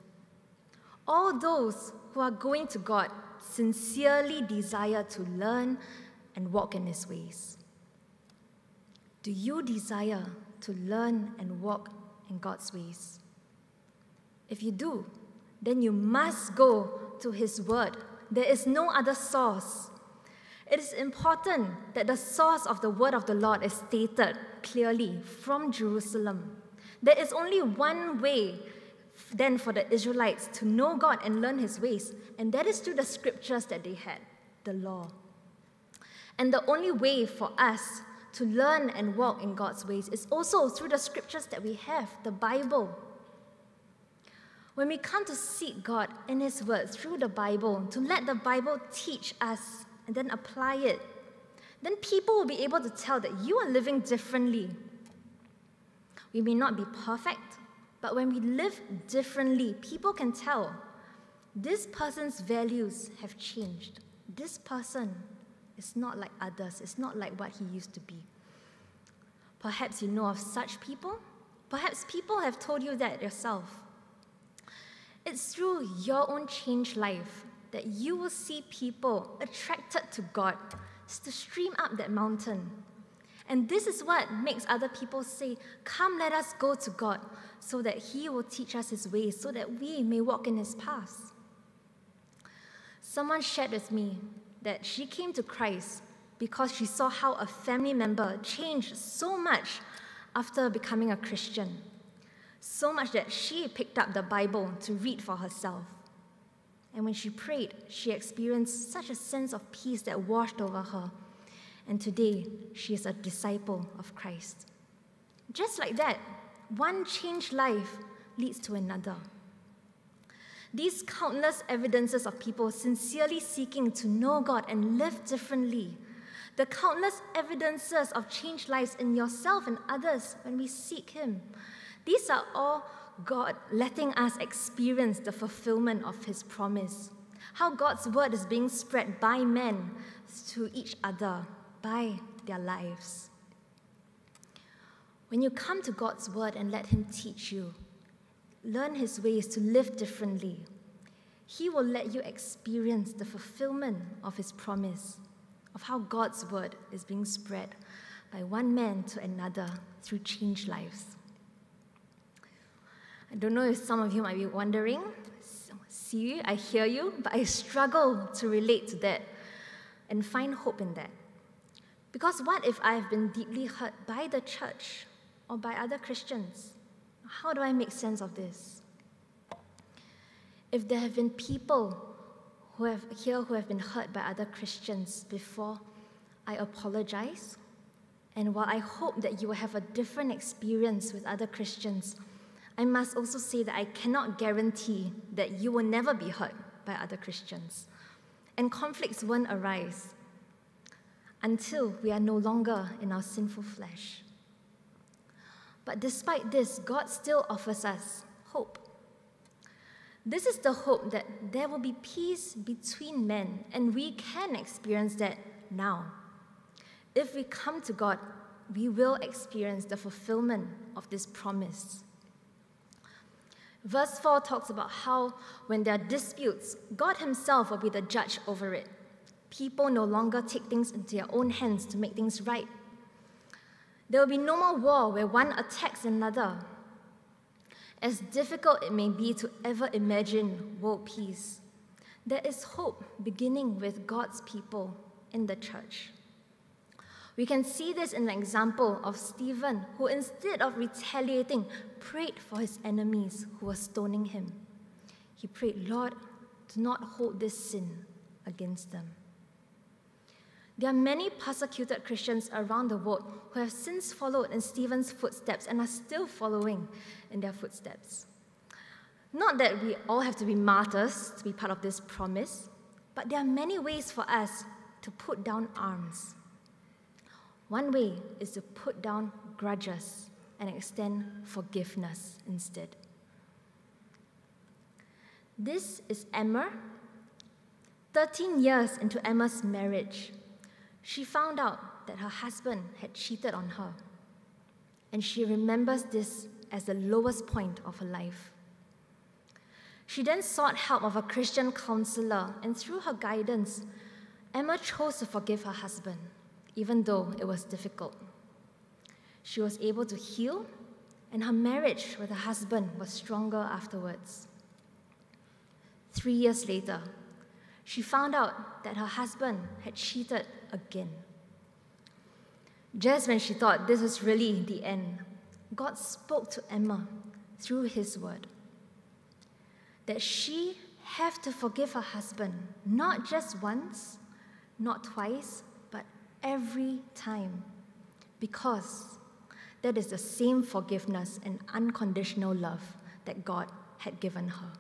All those who are going to God sincerely desire to learn and walk in His ways. Do you desire to learn and walk in God's ways? If you do, then you must go to His Word. There is no other source. It is important that the source of the Word of the Lord is stated clearly from Jerusalem. There is only one way then for the Israelites to know God and learn His ways, and that is through the scriptures that they had, the law. And the only way for us to learn and walk in God's ways is also through the scriptures that we have, the Bible. When we come to seek God in His Word through the Bible, to let the Bible teach us and then apply it, then people will be able to tell that you are living differently. We may not be perfect, but when we live differently, people can tell this person's values have changed. This person is not like others, it's not like what he used to be. Perhaps you know of such people. Perhaps people have told you that yourself. It's through your own changed life that you will see people attracted to God to stream up that mountain. And this is what makes other people say, Come, let us go to God, so that He will teach us His ways, so that we may walk in His paths. Someone shared with me that she came to Christ because she saw how a family member changed so much after becoming a Christian. So much that she picked up the Bible to read for herself. And when she prayed, she experienced such a sense of peace that washed over her. And today, she is a disciple of Christ. Just like that, one changed life leads to another. These countless evidences of people sincerely seeking to know God and live differently, the countless evidences of changed lives in yourself and others when we seek Him, these are all God letting us experience the fulfillment of His promise. How God's word is being spread by men to each other, by their lives. When you come to God's word and let Him teach you, learn His ways to live differently, He will let you experience the fulfillment of His promise of how God's word is being spread by one man to another through changed lives. I don't know if some of you might be wondering, see, I hear you, but I struggle to relate to that and find hope in that. Because what if I have been deeply hurt by the church or by other Christians? How do I make sense of this? If there have been people who have here who have been hurt by other Christians before, I apologize. And while I hope that you will have a different experience with other Christians, I must also say that I cannot guarantee that you will never be hurt by other Christians. And conflicts won't arise until we are no longer in our sinful flesh. But despite this, God still offers us hope. This is the hope that there will be peace between men, and we can experience that now. If we come to God, we will experience the fulfillment of this promise. Verse 4 talks about how, when there are disputes, God Himself will be the judge over it. People no longer take things into their own hands to make things right. There will be no more war where one attacks another. As difficult it may be to ever imagine world peace, there is hope beginning with God's people in the church. We can see this in the example of Stephen, who instead of retaliating, prayed for his enemies who were stoning him. He prayed, Lord, do not hold this sin against them. There are many persecuted Christians around the world who have since followed in Stephen's footsteps and are still following in their footsteps. Not that we all have to be martyrs to be part of this promise, but there are many ways for us to put down arms one way is to put down grudges and extend forgiveness instead. This is Emma. 13 years into Emma's marriage, she found out that her husband had cheated on her. And she remembers this as the lowest point of her life. She then sought help of a Christian counselor, and through her guidance, Emma chose to forgive her husband even though it was difficult. She was able to heal, and her marriage with her husband was stronger afterwards. Three years later, she found out that her husband had cheated again. Just when she thought this was really the end, God spoke to Emma through his word that she have to forgive her husband not just once, not twice, every time because that is the same forgiveness and unconditional love that God had given her.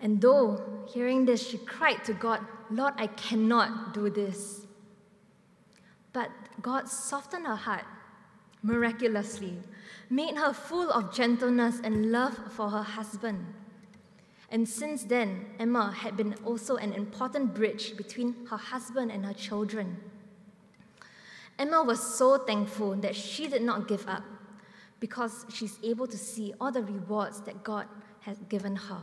And though hearing this, she cried to God, Lord, I cannot do this. But God softened her heart miraculously, made her full of gentleness and love for her husband and since then, Emma had been also an important bridge between her husband and her children. Emma was so thankful that she did not give up because she's able to see all the rewards that God has given her.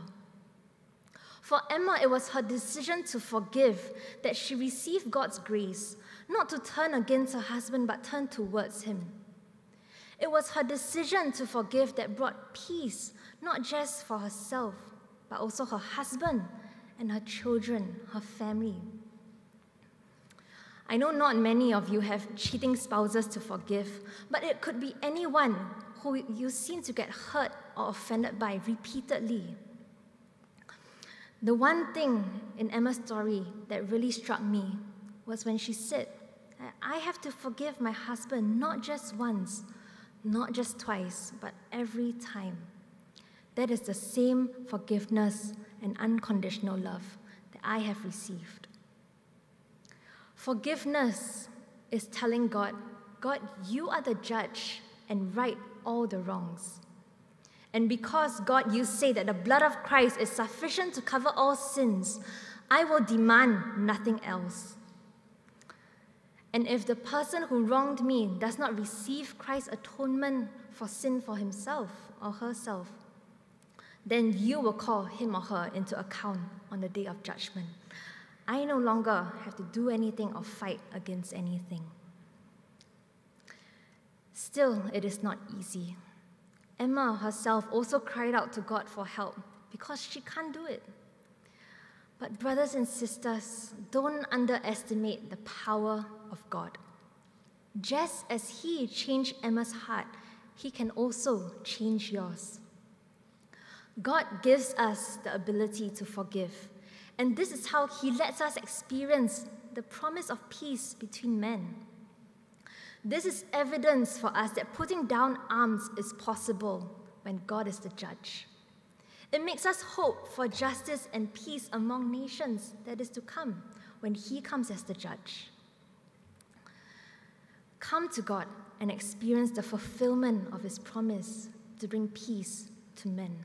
For Emma, it was her decision to forgive that she received God's grace, not to turn against her husband, but turn towards him. It was her decision to forgive that brought peace, not just for herself, but also her husband and her children, her family. I know not many of you have cheating spouses to forgive, but it could be anyone who you seem to get hurt or offended by repeatedly. The one thing in Emma's story that really struck me was when she said, I have to forgive my husband not just once, not just twice, but every time. That is the same forgiveness and unconditional love that I have received. Forgiveness is telling God, God, you are the judge and right all the wrongs. And because, God, you say that the blood of Christ is sufficient to cover all sins, I will demand nothing else. And if the person who wronged me does not receive Christ's atonement for sin for himself or herself, then you will call him or her into account on the day of judgment. I no longer have to do anything or fight against anything. Still, it is not easy. Emma herself also cried out to God for help because she can't do it. But, brothers and sisters, don't underestimate the power of God. Just as He changed Emma's heart, He can also change yours. God gives us the ability to forgive. And this is how He lets us experience the promise of peace between men. This is evidence for us that putting down arms is possible when God is the judge. It makes us hope for justice and peace among nations that is to come when He comes as the judge. Come to God and experience the fulfillment of His promise to bring peace to men.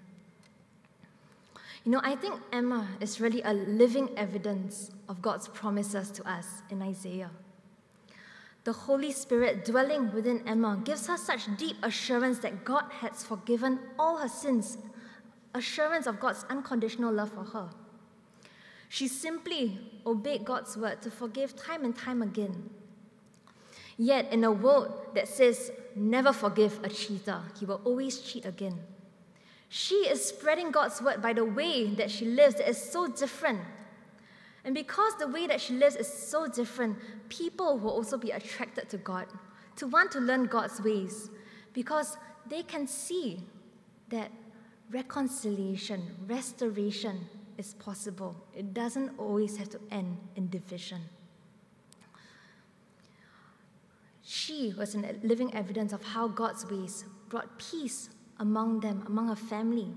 You know, I think Emma is really a living evidence of God's promises to us in Isaiah. The Holy Spirit dwelling within Emma gives her such deep assurance that God has forgiven all her sins, assurance of God's unconditional love for her. She simply obeyed God's word to forgive time and time again. Yet, in a world that says, never forgive a cheater, he will always cheat again. She is spreading God's word by the way that she lives that is so different. And because the way that she lives is so different, people will also be attracted to God, to want to learn God's ways, because they can see that reconciliation, restoration is possible. It doesn't always have to end in division. She was a living evidence of how God's ways brought peace among them, among her family.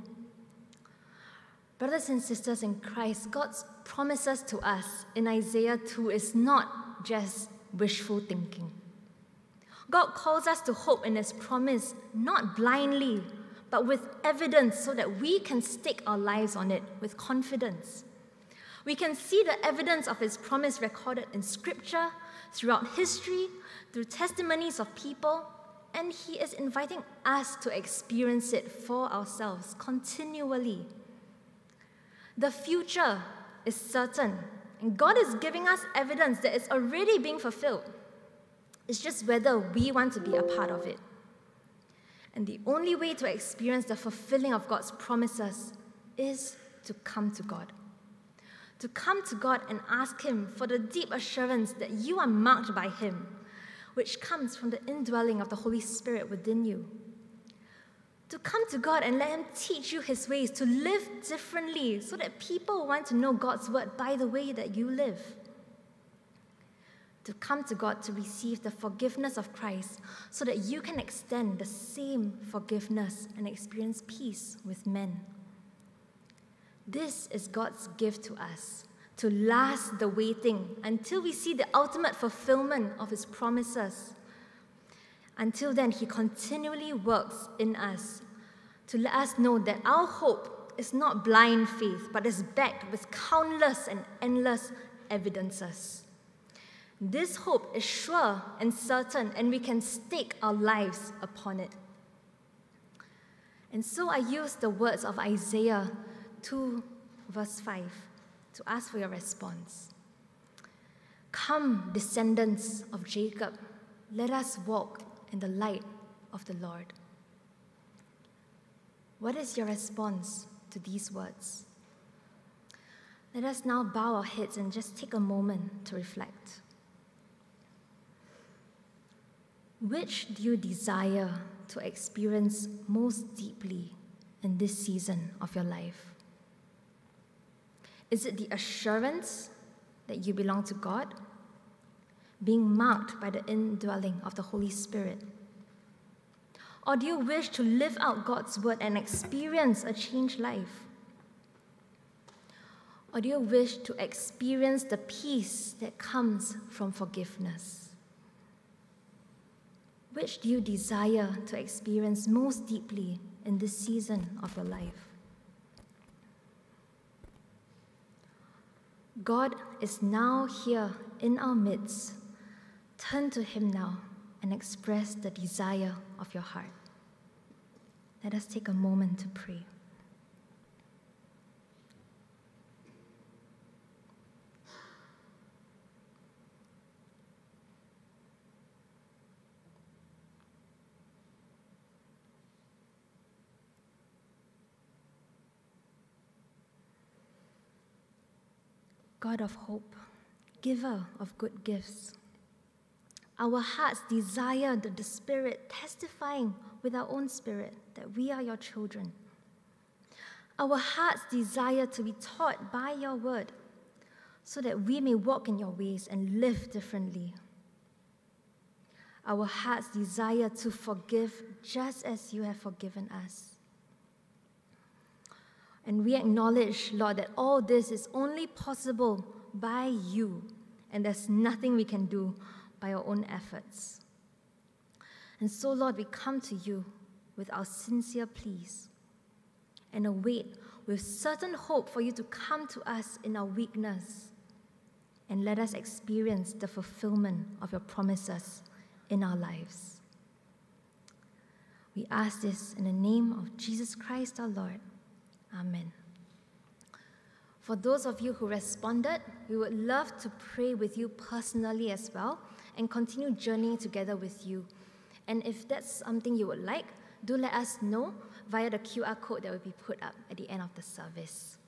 Brothers and sisters in Christ, God's promises to us in Isaiah 2 is not just wishful thinking. God calls us to hope in His promise, not blindly, but with evidence so that we can stake our lives on it with confidence. We can see the evidence of His promise recorded in Scripture, throughout history, through testimonies of people, and He is inviting us to experience it for ourselves continually. The future is certain, and God is giving us evidence that it's already being fulfilled. It's just whether we want to be a part of it. And the only way to experience the fulfilling of God's promises is to come to God. To come to God and ask Him for the deep assurance that you are marked by Him which comes from the indwelling of the Holy Spirit within you. To come to God and let Him teach you His ways, to live differently so that people want to know God's word by the way that you live. To come to God to receive the forgiveness of Christ so that you can extend the same forgiveness and experience peace with men. This is God's gift to us to last the waiting until we see the ultimate fulfillment of His promises. Until then, He continually works in us to let us know that our hope is not blind faith, but is backed with countless and endless evidences. This hope is sure and certain, and we can stake our lives upon it. And so I use the words of Isaiah 2, verse 5 to ask for your response. Come, descendants of Jacob, let us walk in the light of the Lord. What is your response to these words? Let us now bow our heads and just take a moment to reflect. Which do you desire to experience most deeply in this season of your life? Is it the assurance that you belong to God? Being marked by the indwelling of the Holy Spirit? Or do you wish to live out God's word and experience a changed life? Or do you wish to experience the peace that comes from forgiveness? Which do you desire to experience most deeply in this season of your life? God is now here in our midst. Turn to Him now and express the desire of your heart. Let us take a moment to pray. God of hope, giver of good gifts. Our hearts desire the, the Spirit, testifying with our own spirit that we are your children. Our hearts desire to be taught by your word so that we may walk in your ways and live differently. Our hearts desire to forgive just as you have forgiven us. And we acknowledge, Lord, that all this is only possible by you, and there's nothing we can do by our own efforts. And so, Lord, we come to you with our sincere pleas and await with certain hope for you to come to us in our weakness and let us experience the fulfillment of your promises in our lives. We ask this in the name of Jesus Christ our Lord. Amen. For those of you who responded, we would love to pray with you personally as well and continue journeying together with you. And if that's something you would like, do let us know via the QR code that will be put up at the end of the service.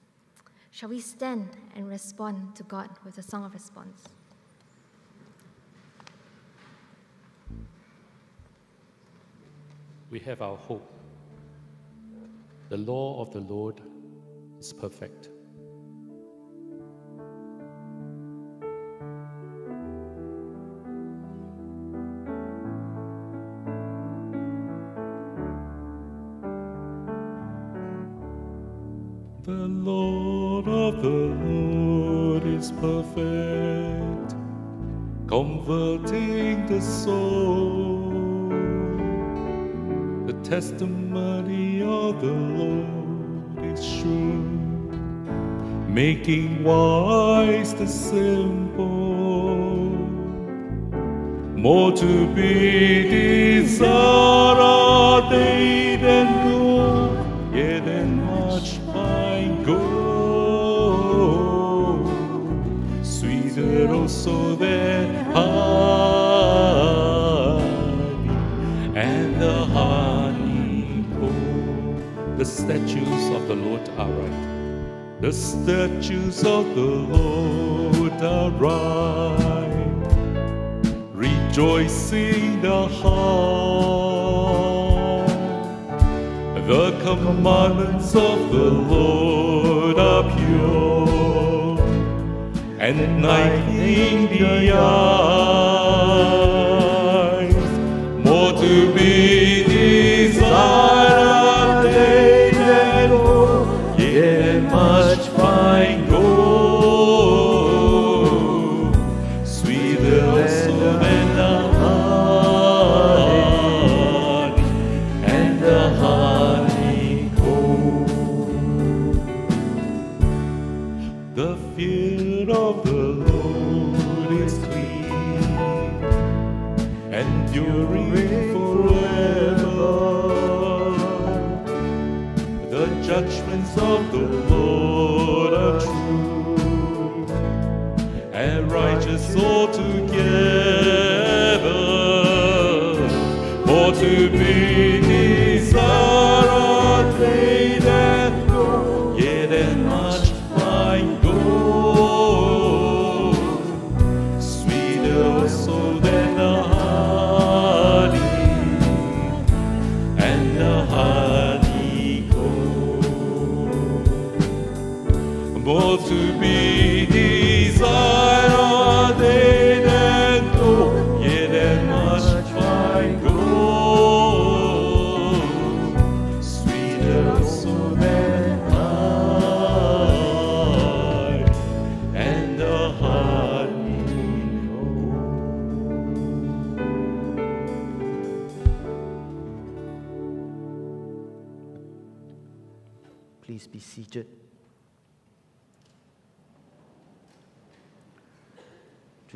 Shall we stand and respond to God with a song of response? We have our hope. The law of the Lord is perfect. The Lord of the Lord is perfect, converting the soul. The testimony the Lord is sure, making wise the simple. More to be desired are they than of the statutes of the Lord are right rejoicing the heart. The commandments of the Lord are pure, and enlightening the eyes. To be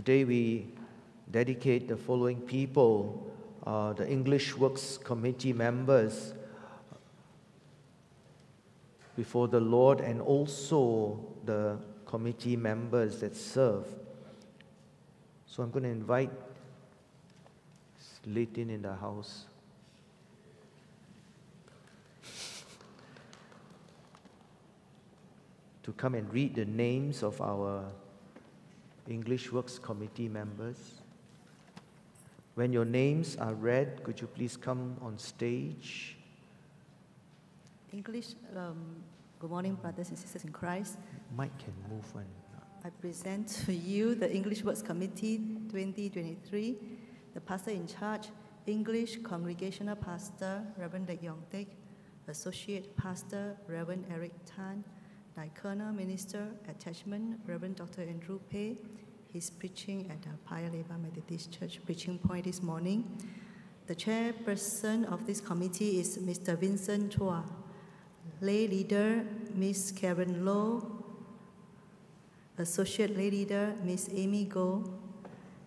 Today we dedicate the following people, uh, the English Works Committee members, before the Lord and also the committee members that serve. So I'm going to invite in in the house. to come and read the names of our English Works Committee members. When your names are read, could you please come on stage? English, um, good morning, brothers and sisters in Christ. Mike can move one. I present to you the English Works Committee 2023, the pastor in charge, English Congregational Pastor, Reverend Dek Yong Tek, Associate Pastor, Reverend Eric Tan, Diaconal Minister, Attachment, Reverend Dr. Andrew Pei. He's preaching at the Paya Lebar Methodist Church preaching point this morning. The chairperson of this committee is Mr. Vincent Chua. Lay leader, Miss Karen Low. Associate lay leader, Miss Amy Go.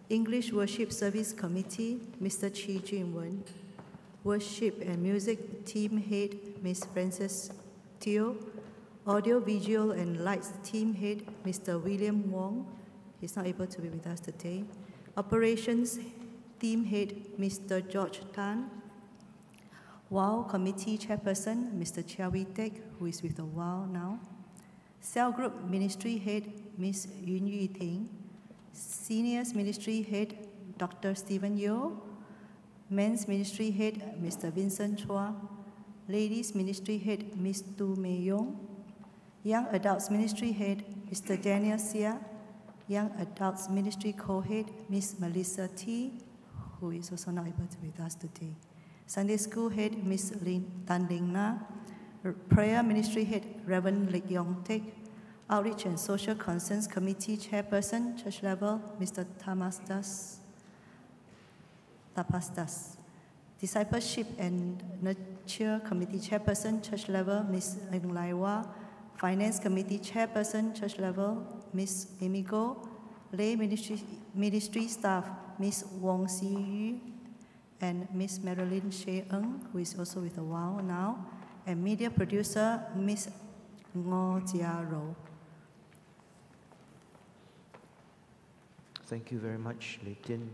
English Worship Service Committee, Mr. Chi Jin Wen. Worship and Music Team Head, Miss Frances Teo. Audio, Visual and Lights Team Head, Mr. William Wong. He's not able to be with us today. Operations Team Head, Mr. George Tan. WOW Committee Chairperson, Mr. Chia Wee Tek, who is with the WOW now. Cell Group Ministry Head Ms. Yun Yu Ting, Seniors Ministry Head Dr. Stephen Yeo, Men's Ministry Head Mr. Vincent Chua, Ladies Ministry Head Ms. Tu Mei Yong, Young Adults Ministry Head Mr. Daniel Sia, Young Adults Ministry Co-Head Ms. Melissa T, who is also not able to be with us today. Sunday School Head Ms. Lin Tan Ling Na, Prayer Ministry Head Reverend Lik Yong Tek, Outreach and Social Concerns Committee Chairperson, Church Level, Mr. Tamastas, Tapastas. Discipleship and Nurture Committee Chairperson, Church Level, Ms. Eng Lai Wah. Finance Committee Chairperson, Church Level, Ms. Amy Go. Lay Ministry, Ministry Staff, Ms. Wong Si Yu and Ms. Marilyn Shea Eng, who is also with the WOW now, and media producer, Ms. Ngo Jia Ro. Thank you very much, Lei Tin.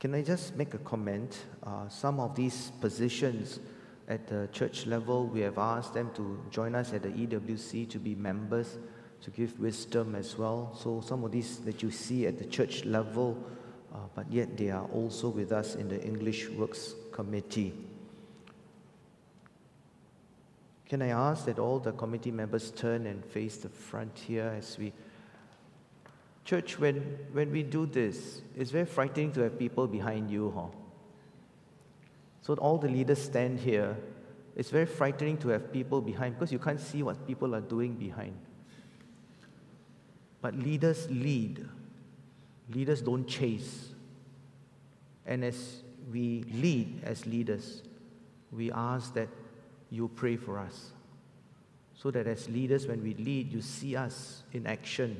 Can I just make a comment? Uh, some of these positions at the church level, we have asked them to join us at the EWC to be members, to give wisdom as well. So some of these that you see at the church level, uh, but yet they are also with us in the English Works Committee. Can I ask that all the committee members turn and face the front here as we Church, when, when we do this, it's very frightening to have people behind you, huh? So all the leaders stand here. It's very frightening to have people behind because you can't see what people are doing behind. But leaders lead. Leaders don't chase. And as we lead as leaders, we ask that you pray for us. So that as leaders, when we lead, you see us in action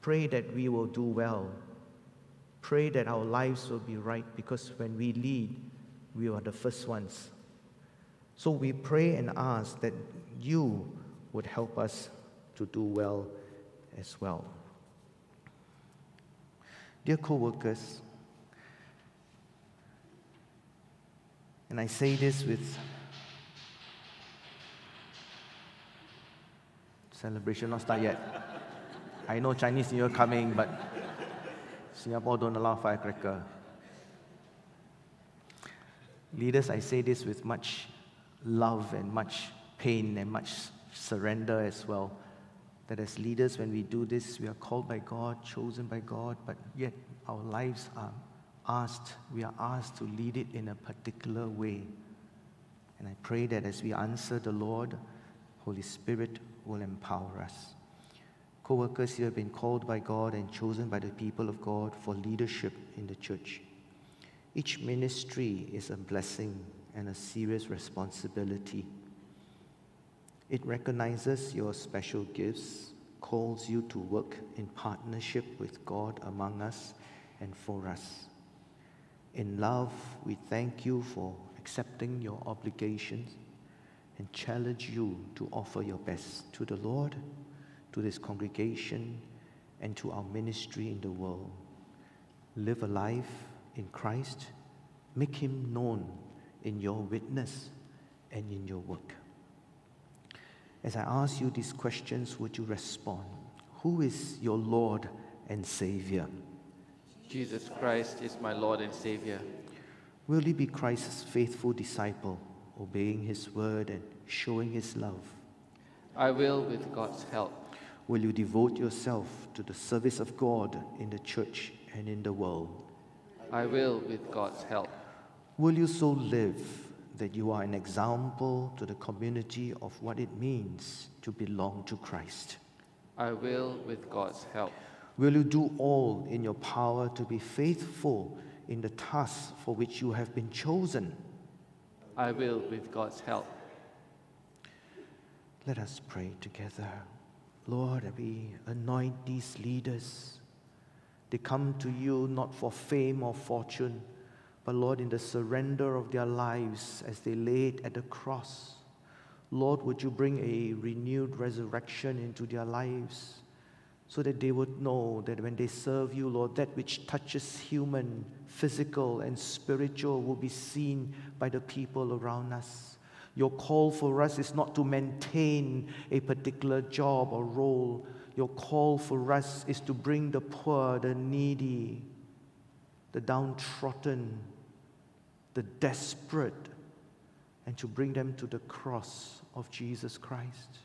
Pray that we will do well. Pray that our lives will be right because when we lead, we are the first ones. So we pray and ask that you would help us to do well as well. Dear co workers, and I say this with celebration not start yet. I know Chinese New Year coming, but Singapore don't allow firecracker. Leaders, I say this with much love and much pain and much surrender as well. That as leaders, when we do this, we are called by God, chosen by God, but yet our lives are asked, we are asked to lead it in a particular way. And I pray that as we answer the Lord, Holy Spirit will empower us co workers here have been called by God and chosen by the people of God for leadership in the church. Each ministry is a blessing and a serious responsibility. It recognizes your special gifts, calls you to work in partnership with God among us and for us. In love, we thank you for accepting your obligations and challenge you to offer your best to the Lord to this congregation and to our ministry in the world. Live a life in Christ, make Him known in your witness and in your work. As I ask you these questions, would you respond? Who is your Lord and Savior? Jesus Christ is my Lord and Savior. Will you be Christ's faithful disciple, obeying His word and showing His love? I will with God's help. Will you devote yourself to the service of God in the church and in the world? I will with God's help. Will you so live that you are an example to the community of what it means to belong to Christ? I will with God's help. Will you do all in your power to be faithful in the task for which you have been chosen? I will with God's help. Let us pray together. Lord, we anoint these leaders. They come to you not for fame or fortune, but Lord, in the surrender of their lives as they lay it at the cross. Lord, would you bring a renewed resurrection into their lives so that they would know that when they serve you, Lord, that which touches human, physical, and spiritual will be seen by the people around us. Your call for us is not to maintain a particular job or role. Your call for us is to bring the poor, the needy, the downtrodden, the desperate, and to bring them to the cross of Jesus Christ.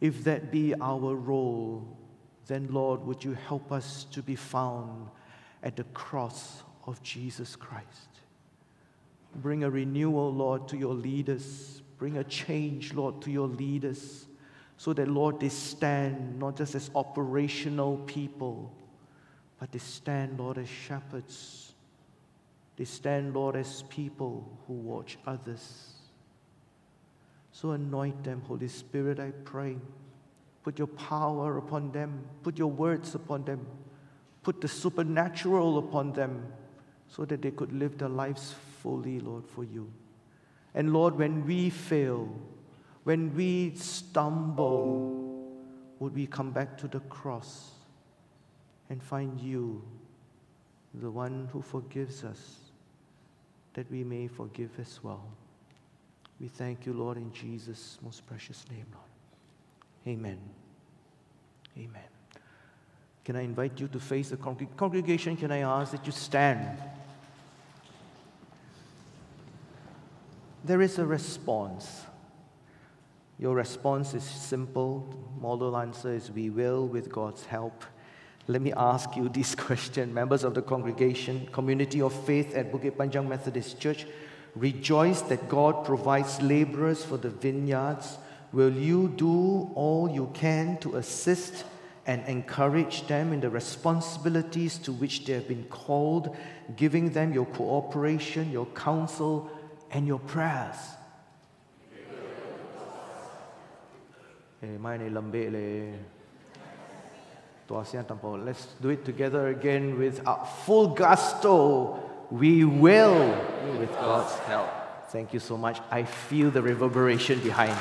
If that be our role, then Lord, would you help us to be found at the cross of Jesus Christ? Bring a renewal, Lord, to your leaders. Bring a change, Lord, to your leaders. So that, Lord, they stand not just as operational people, but they stand, Lord, as shepherds. They stand, Lord, as people who watch others. So anoint them, Holy Spirit, I pray. Put your power upon them, put your words upon them, put the supernatural upon them so that they could live their lives fully, Lord, for you. And Lord, when we fail, when we stumble, would we come back to the cross and find you, the one who forgives us, that we may forgive as well. We thank you, Lord, in Jesus' most precious name, Lord. Amen. Amen. Can I invite you to face the congregation? Can I ask that you stand? there is a response. Your response is simple. Model answer is we will with God's help. Let me ask you this question, members of the congregation, community of faith at Bukit Panjang Methodist Church, rejoice that God provides laborers for the vineyards. Will you do all you can to assist and encourage them in the responsibilities to which they have been called, giving them your cooperation, your counsel, and your prayers. Eh, Let's do it together again with a full gusto. We will, with God's help. Thank you so much. I feel the reverberation behind.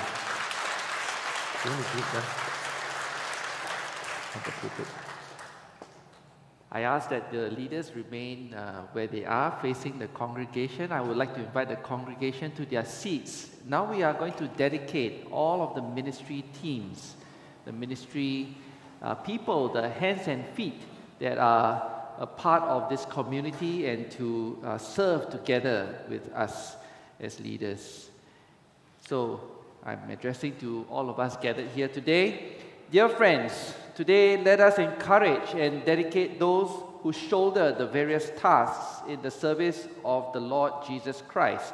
I ask that the leaders remain uh, where they are, facing the congregation. I would like to invite the congregation to their seats. Now we are going to dedicate all of the ministry teams, the ministry uh, people, the hands and feet that are a part of this community and to uh, serve together with us as leaders. So I'm addressing to all of us gathered here today. Dear friends, today let us encourage and dedicate those who shoulder the various tasks in the service of the Lord Jesus Christ.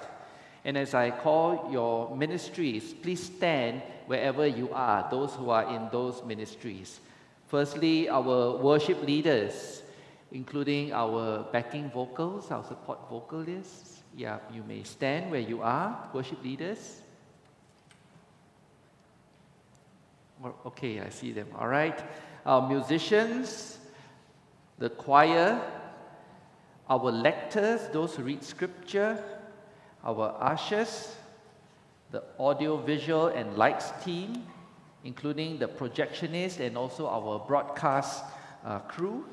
And as I call your ministries, please stand wherever you are, those who are in those ministries. Firstly, our worship leaders, including our backing vocals, our support vocalists. Yeah, you may stand where you are, worship leaders. Okay, I see them. All right. Our musicians, the choir, our lectors, those who read scripture, our ushers, the audio, visual, and lights team, including the projectionist and also our broadcast uh, crew,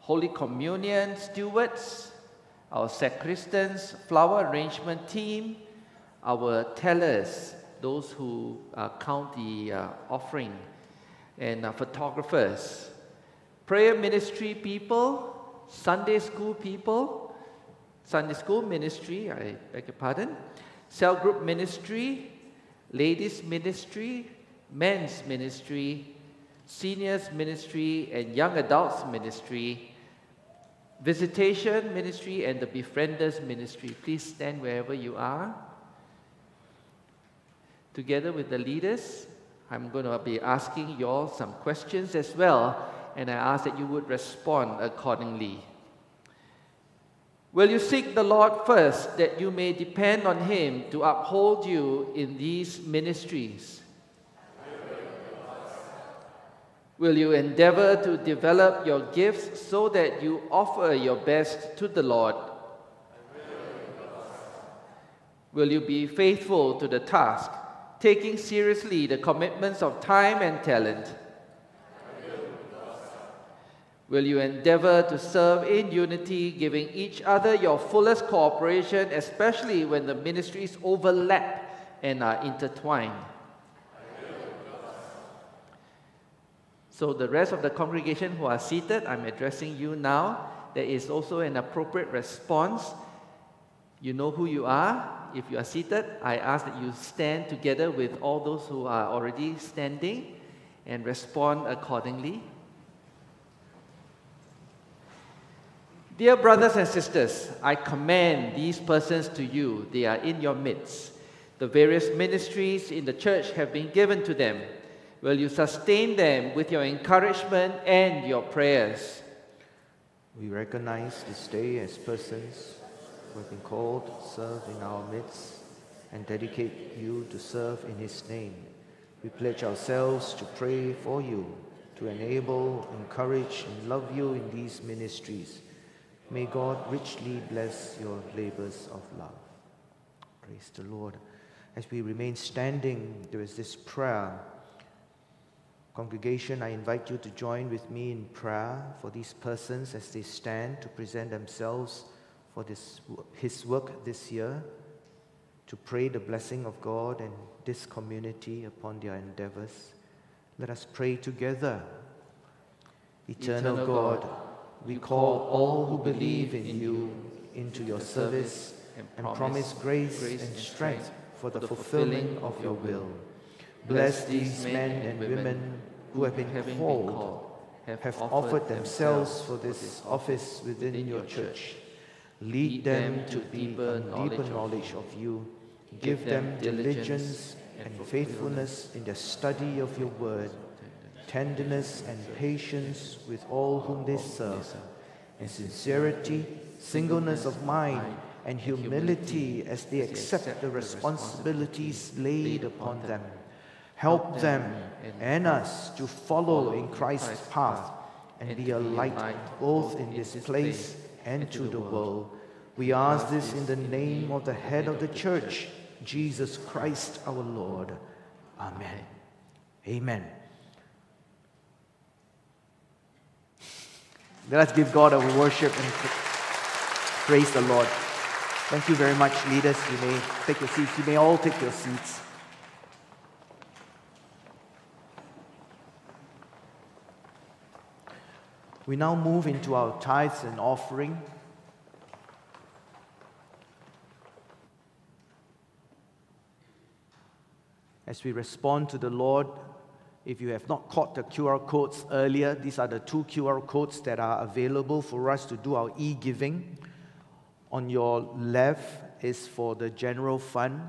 Holy Communion stewards, our sacristans, flower arrangement team, our tellers, those who uh, count the uh, offering, and uh, photographers, prayer ministry people, Sunday school people, Sunday school ministry, I beg your pardon, cell group ministry, ladies ministry, men's ministry, seniors ministry, and young adults ministry, visitation ministry, and the befrienders ministry. Please stand wherever you are together with the leaders, I'm going to be asking you all some questions as well, and I ask that you would respond accordingly. Will you seek the Lord first that you may depend on Him to uphold you in these ministries? Will you endeavor to develop your gifts so that you offer your best to the Lord? Will you be faithful to the task taking seriously the commitments of time and talent? Will you endeavor to serve in unity, giving each other your fullest cooperation, especially when the ministries overlap and are intertwined? So, the rest of the congregation who are seated, I'm addressing you now. There is also an appropriate response. You know who you are. If you are seated, I ask that you stand together with all those who are already standing and respond accordingly. Dear brothers and sisters, I commend these persons to you. They are in your midst. The various ministries in the church have been given to them. Will you sustain them with your encouragement and your prayers? We recognize this day as persons who have been called to serve in our midst and dedicate you to serve in His name. We pledge ourselves to pray for you, to enable, encourage, and love you in these ministries. May God richly bless your labors of love. Praise the Lord. As we remain standing, there is this prayer. Congregation, I invite you to join with me in prayer for these persons as they stand to present themselves for this, His work this year, to pray the blessing of God and this community upon their endeavors. Let us pray together. Eternal, Eternal God, God, we call all who believe in you into your service and promise grace and strength for the fulfilling of your will. Bless these men and women who have been called, have offered themselves for this office within your church. Lead them to deeper knowledge of you. Give them diligence and faithfulness in the study of your word. Tenderness and patience with all whom they serve, and sincerity, singleness of mind, and humility as they accept the responsibilities laid upon them. Help them and us to follow in Christ's path and be a light both in this place and to the world. We ask this in the name of the head of the church, Jesus Christ our Lord. Amen. Amen. Let us give God our worship and praise the Lord. Thank you very much, leaders. You may take your seats. You may all take your seats. We now move into our tithes and offering. As we respond to the Lord, if you have not caught the QR codes earlier, these are the two QR codes that are available for us to do our e giving. On your left is for the general fund.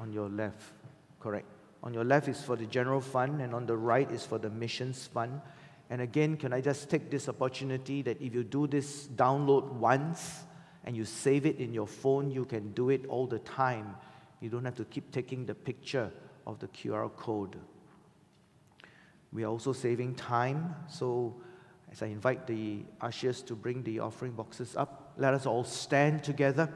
On your left, correct. On your left is for the general fund, and on the right is for the missions fund. And again, can I just take this opportunity that if you do this download once and you save it in your phone, you can do it all the time. You don't have to keep taking the picture of the QR code. We are also saving time, so as I invite the ushers to bring the offering boxes up, let us all stand together.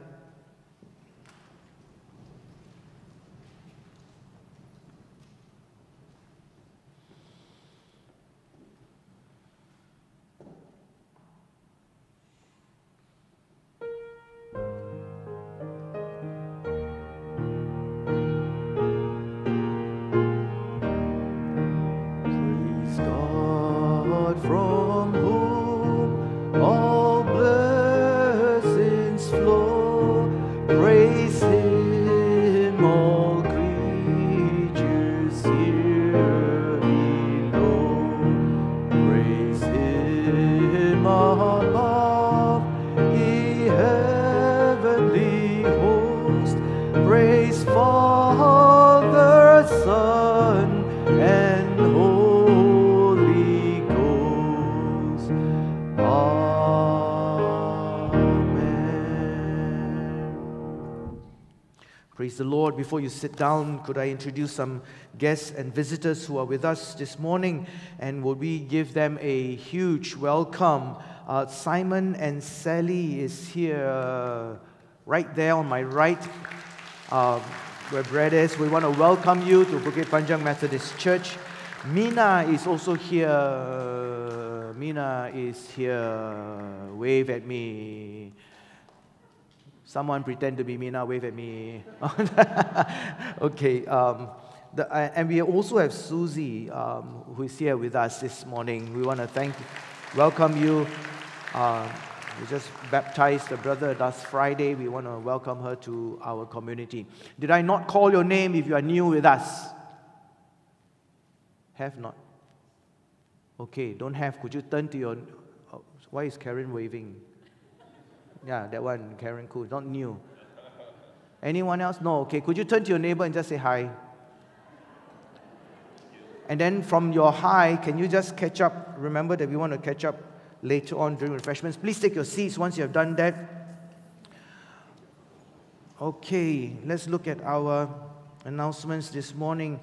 Before you sit down, could I introduce some guests and visitors who are with us this morning? And would we give them a huge welcome? Uh, Simon and Sally is here, uh, right there on my right. Uh, where Brad is, we want to welcome you to Bukit Panjang Methodist Church. Mina is also here. Mina is here. Wave at me. Someone pretend to be me Mina, wave at me. okay. Um, the, uh, and we also have Susie, um, who is here with us this morning. We want to thank, welcome you. Uh, we just baptized the brother last Friday. We want to welcome her to our community. Did I not call your name if you are new with us? Have not? Okay, don't have. Could you turn to your. Oh, why is Karen waving? Yeah, that one, Karen Cool, not new. Anyone else? No, okay. Could you turn to your neighbor and just say hi? And then from your hi, can you just catch up? Remember that we want to catch up later on during refreshments. Please take your seats once you have done that. Okay, let's look at our announcements this morning.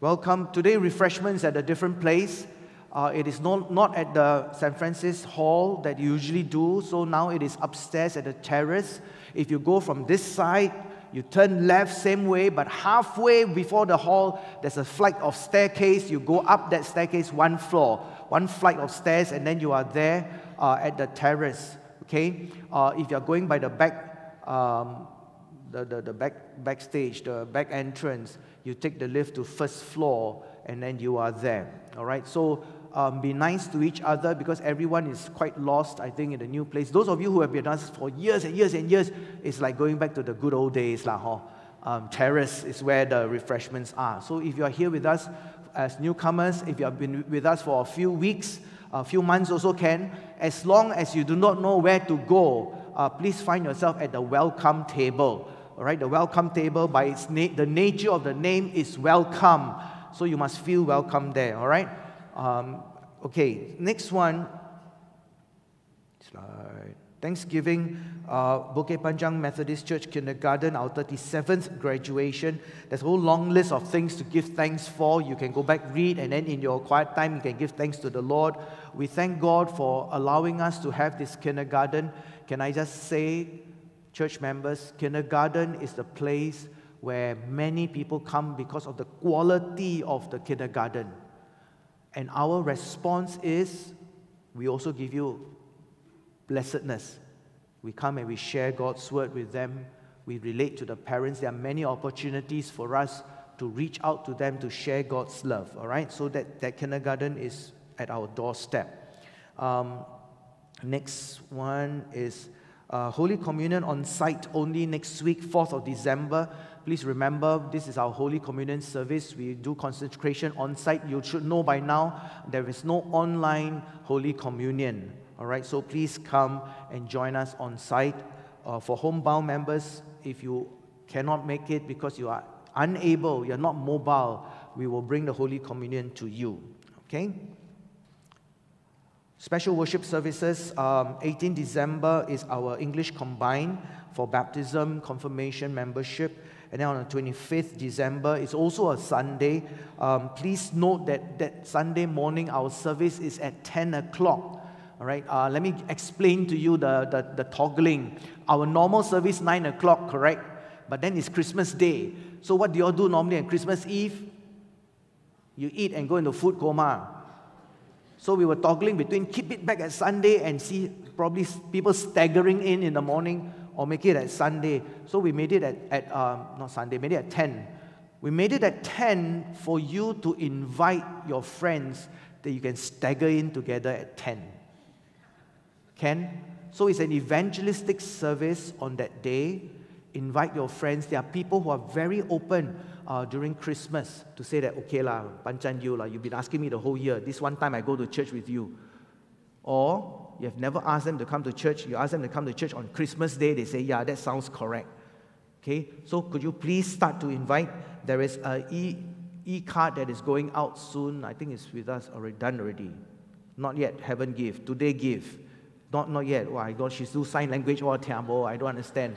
Welcome. Today, refreshments at a different place. Uh, it is not, not at the St. Francis Hall that you usually do, so now it is upstairs at the terrace. If you go from this side, you turn left same way, but halfway before the hall, there's a flight of staircase. You go up that staircase one floor, one flight of stairs, and then you are there uh, at the terrace. Okay, uh, if you're going by the back, um, the, the, the back backstage, the back entrance, you take the lift to first floor and then you are there. All right, so um, be nice to each other because everyone is quite lost, I think, in the new place. Those of you who have been us for years and years and years, it's like going back to the good old days. Lah, huh? um, terrace is where the refreshments are. So if you are here with us as newcomers, if you have been with us for a few weeks, a few months also can, as long as you do not know where to go, uh, please find yourself at the welcome table. All right, the welcome table, by its na- the nature of the name, is welcome. So you must feel welcome there, all right? Um, okay, next one. Slide. Thanksgiving, uh, Bukit Panjang Methodist Church Kindergarten, our 37th graduation. There's a whole long list of things to give thanks for. You can go back, read, and then in your quiet time, you can give thanks to the Lord. We thank God for allowing us to have this kindergarten. Can I just say, church members, kindergarten is the place where many people come because of the quality of the kindergarten. And our response is we also give you blessedness. We come and we share God's word with them. We relate to the parents. There are many opportunities for us to reach out to them to share God's love. All right? So that, that kindergarten is at our doorstep. Um, next one is uh, Holy Communion on site only next week, 4th of December. Please remember, this is our Holy Communion service. We do consecration on site. You should know by now there is no online Holy Communion. All right, so please come and join us on site. Uh, for homebound members, if you cannot make it because you are unable, you're not mobile, we will bring the Holy Communion to you. Okay? Special worship services, um, 18 December is our English combined for baptism, confirmation, membership. And then on the 25th December, it's also a Sunday. Um, please note that that Sunday morning, our service is at 10 o'clock. All right, uh, let me explain to you the, the, the toggling. Our normal service, 9 o'clock, correct? But then it's Christmas Day. So what do you all do normally on Christmas Eve? You eat and go into food coma. So we were toggling between keep it back at Sunday and see probably people staggering in in the morning or make it at Sunday. So we made it at, at um, not Sunday, made it at 10. We made it at 10 for you to invite your friends that you can stagger in together at 10. Can? So it's an evangelistic service on that day. Invite your friends. There are people who are very open uh, during Christmas to say that, okay, lah, panchan you, lah, you've been asking me the whole year. This one time I go to church with you. Or you have never asked them to come to church. You ask them to come to church on Christmas Day. They say, yeah, that sounds correct. Okay, so could you please start to invite? There is a e e card that is going out soon. I think it's with us already done already. Not yet. Haven't give. Today give. Not not yet. I got she's do sign language or tiambo. I don't understand.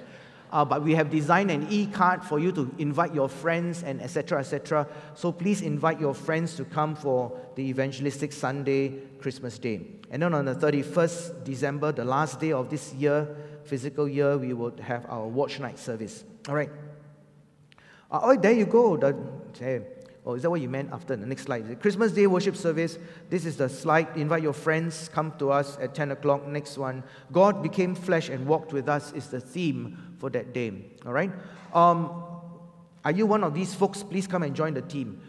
Uh, but we have designed an e-card for you to invite your friends and etc etc so please invite your friends to come for the evangelistic sunday christmas day. And then on the 31st december the last day of this year physical year we will have our watch night service. All right. Uh, oh there you go. The. Oh, is that what you meant after the next slide? Christmas Day worship service. This is the slide. Invite your friends. Come to us at 10 o'clock. Next one. God became flesh and walked with us is the theme for that day. All right? Um, are you one of these folks? Please come and join the team.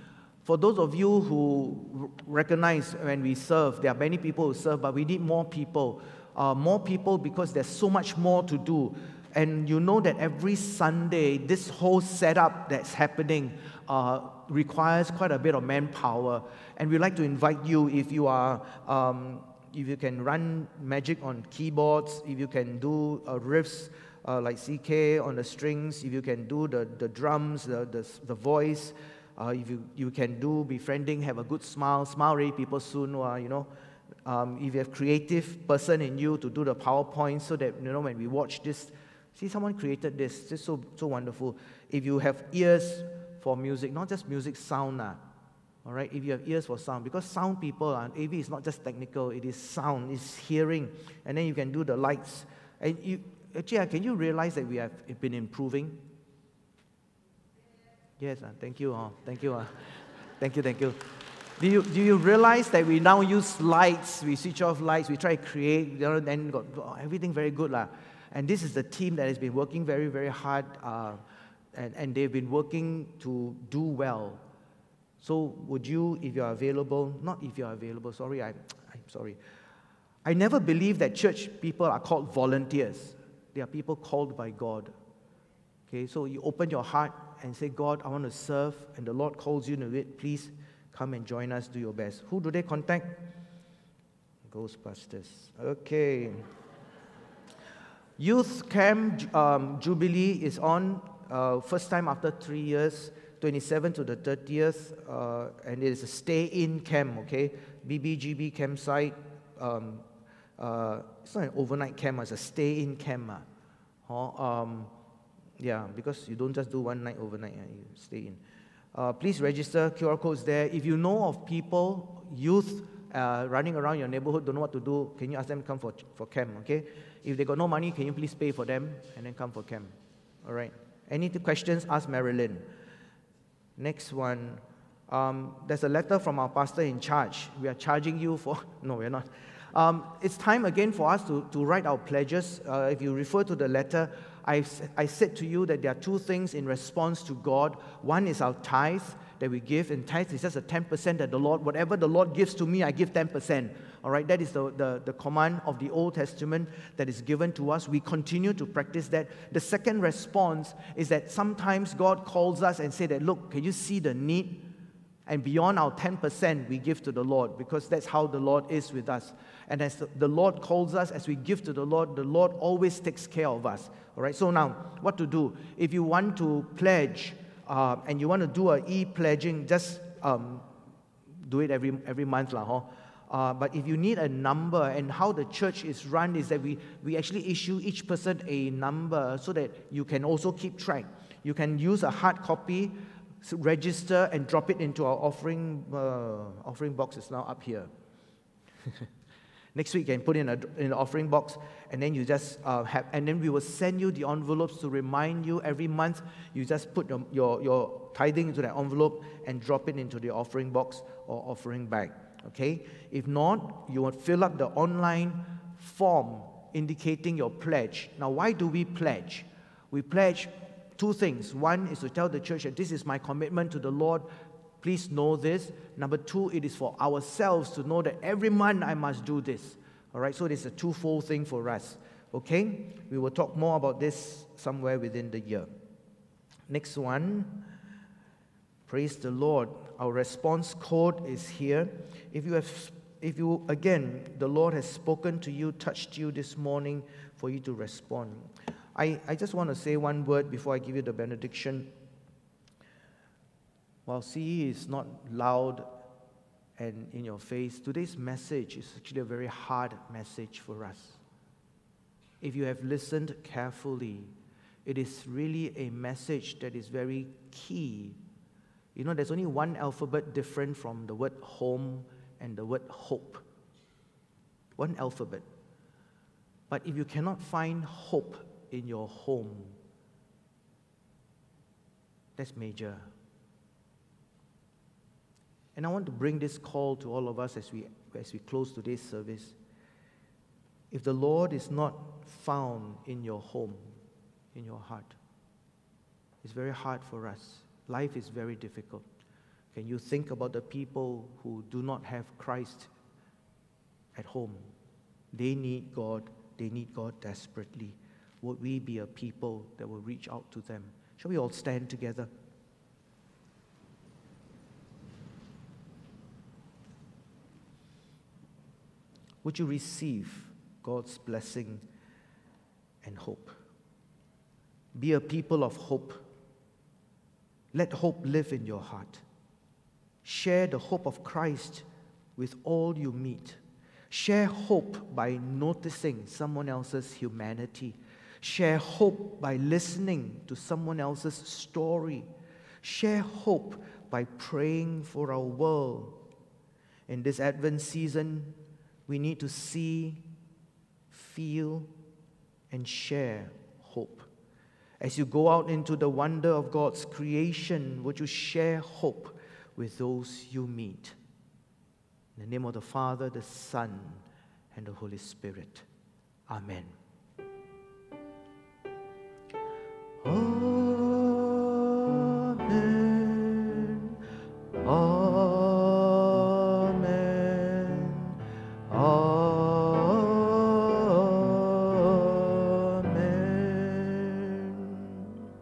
For those of you who recognize when we serve, there are many people who serve, but we need more people. Uh, more people because there's so much more to do. And you know that every Sunday, this whole setup that's happening uh, requires quite a bit of manpower. And we'd like to invite you if you are. Um, if you can run magic on keyboards, if you can do uh, riffs uh, like CK on the strings, if you can do the, the drums, the, the, the voice, uh, if you, you can do befriending, have a good smile, smile already people soon, uh, you know. Um, if you have creative person in you to do the PowerPoint so that, you know, when we watch this, see someone created this, just so, so wonderful. If you have ears for music, not just music, sound, uh, all right, if you have ears for sound, because sound people, uh, AV is not just technical, it is sound, it's hearing, and then you can do the lights. And you, actually, uh, can you realize that we have been improving? Yes, uh, thank you. Uh, thank you. Uh, thank you, thank you. Do you, do you realize that we now use lights, we switch off lights, we try to create, you know, then got oh, everything very good. lah. And this is the team that has been working very, very hard, uh, and, and they've been working to do well. So would you, if you are available, not if you are available, sorry, I, I'm sorry. I never believe that church people are called volunteers. They are people called by God. Okay, so you open your heart and say, God, I want to serve, and the Lord calls you to it, please come and join us, do your best. Who do they contact? Ghostbusters. Okay. Youth Camp um, Jubilee is on, uh, first time after three years, 27 to the 30th, uh, and it is a stay in camp, okay? BBGB campsite. Um, uh, it's not an overnight camp, it's a stay in camp. Uh, um, yeah, because you don't just do one night overnight, uh, you stay in. Uh, please register, QR codes there. If you know of people, youth uh, running around your neighborhood, don't know what to do, can you ask them to come for, for camp, okay? If they got no money, can you please pay for them and then come for camp? All right. Any questions, ask Marilyn. Next one. Um, there's a letter from our pastor in charge. We are charging you for, no, we're not. Um, it's time again for us to, to write our pledges. Uh, if you refer to the letter, I, I said to you that there are two things in response to God. One is our tithe that we give, and tithe is just a 10% that the Lord, whatever the Lord gives to me, I give 10%. All right, that is the, the, the command of the Old Testament that is given to us. We continue to practice that. The second response is that sometimes God calls us and say that, look, can you see the need? And beyond our 10%, we give to the Lord because that's how the Lord is with us. And as the Lord calls us, as we give to the Lord, the Lord always takes care of us. All right, so now, what to do? If you want to pledge uh, and you want to do a e-pledging, just um, do it every, every month. Lah, huh? Uh, but if you need a number, and how the church is run is that we, we actually issue each person a number so that you can also keep track. You can use a hard copy, register, and drop it into our offering, uh, offering box. It's now up here. Next week, you can put in, a, in an offering box, and then you just uh, have, and then we will send you the envelopes to remind you every month. You just put your, your, your tithing into that envelope and drop it into the offering box or offering bag. Okay? If not, you will fill up the online form indicating your pledge. Now, why do we pledge? We pledge two things. One is to tell the church that this is my commitment to the Lord Please know this. Number two, it is for ourselves to know that every month I must do this. All right, so is a twofold thing for us. Okay, we will talk more about this somewhere within the year. Next one. Praise the Lord. Our response code is here. If you have, if you, again, the Lord has spoken to you, touched you this morning for you to respond. I, I just want to say one word before I give you the benediction. While CE is not loud and in your face, today's message is actually a very hard message for us. If you have listened carefully, it is really a message that is very key. You know, there's only one alphabet different from the word home and the word hope. One alphabet. But if you cannot find hope in your home, that's major. And I want to bring this call to all of us as we, as we close today's service. If the Lord is not found in your home, in your heart, it's very hard for us. Life is very difficult. Can you think about the people who do not have Christ at home? They need God. They need God desperately. Would we be a people that will reach out to them? Shall we all stand together? Would you receive God's blessing and hope? Be a people of hope. Let hope live in your heart. Share the hope of Christ with all you meet. Share hope by noticing someone else's humanity. Share hope by listening to someone else's story. Share hope by praying for our world. In this Advent season, we need to see, feel, and share. As you go out into the wonder of God's creation, would you share hope with those you meet? In the name of the Father, the Son, and the Holy Spirit. Amen.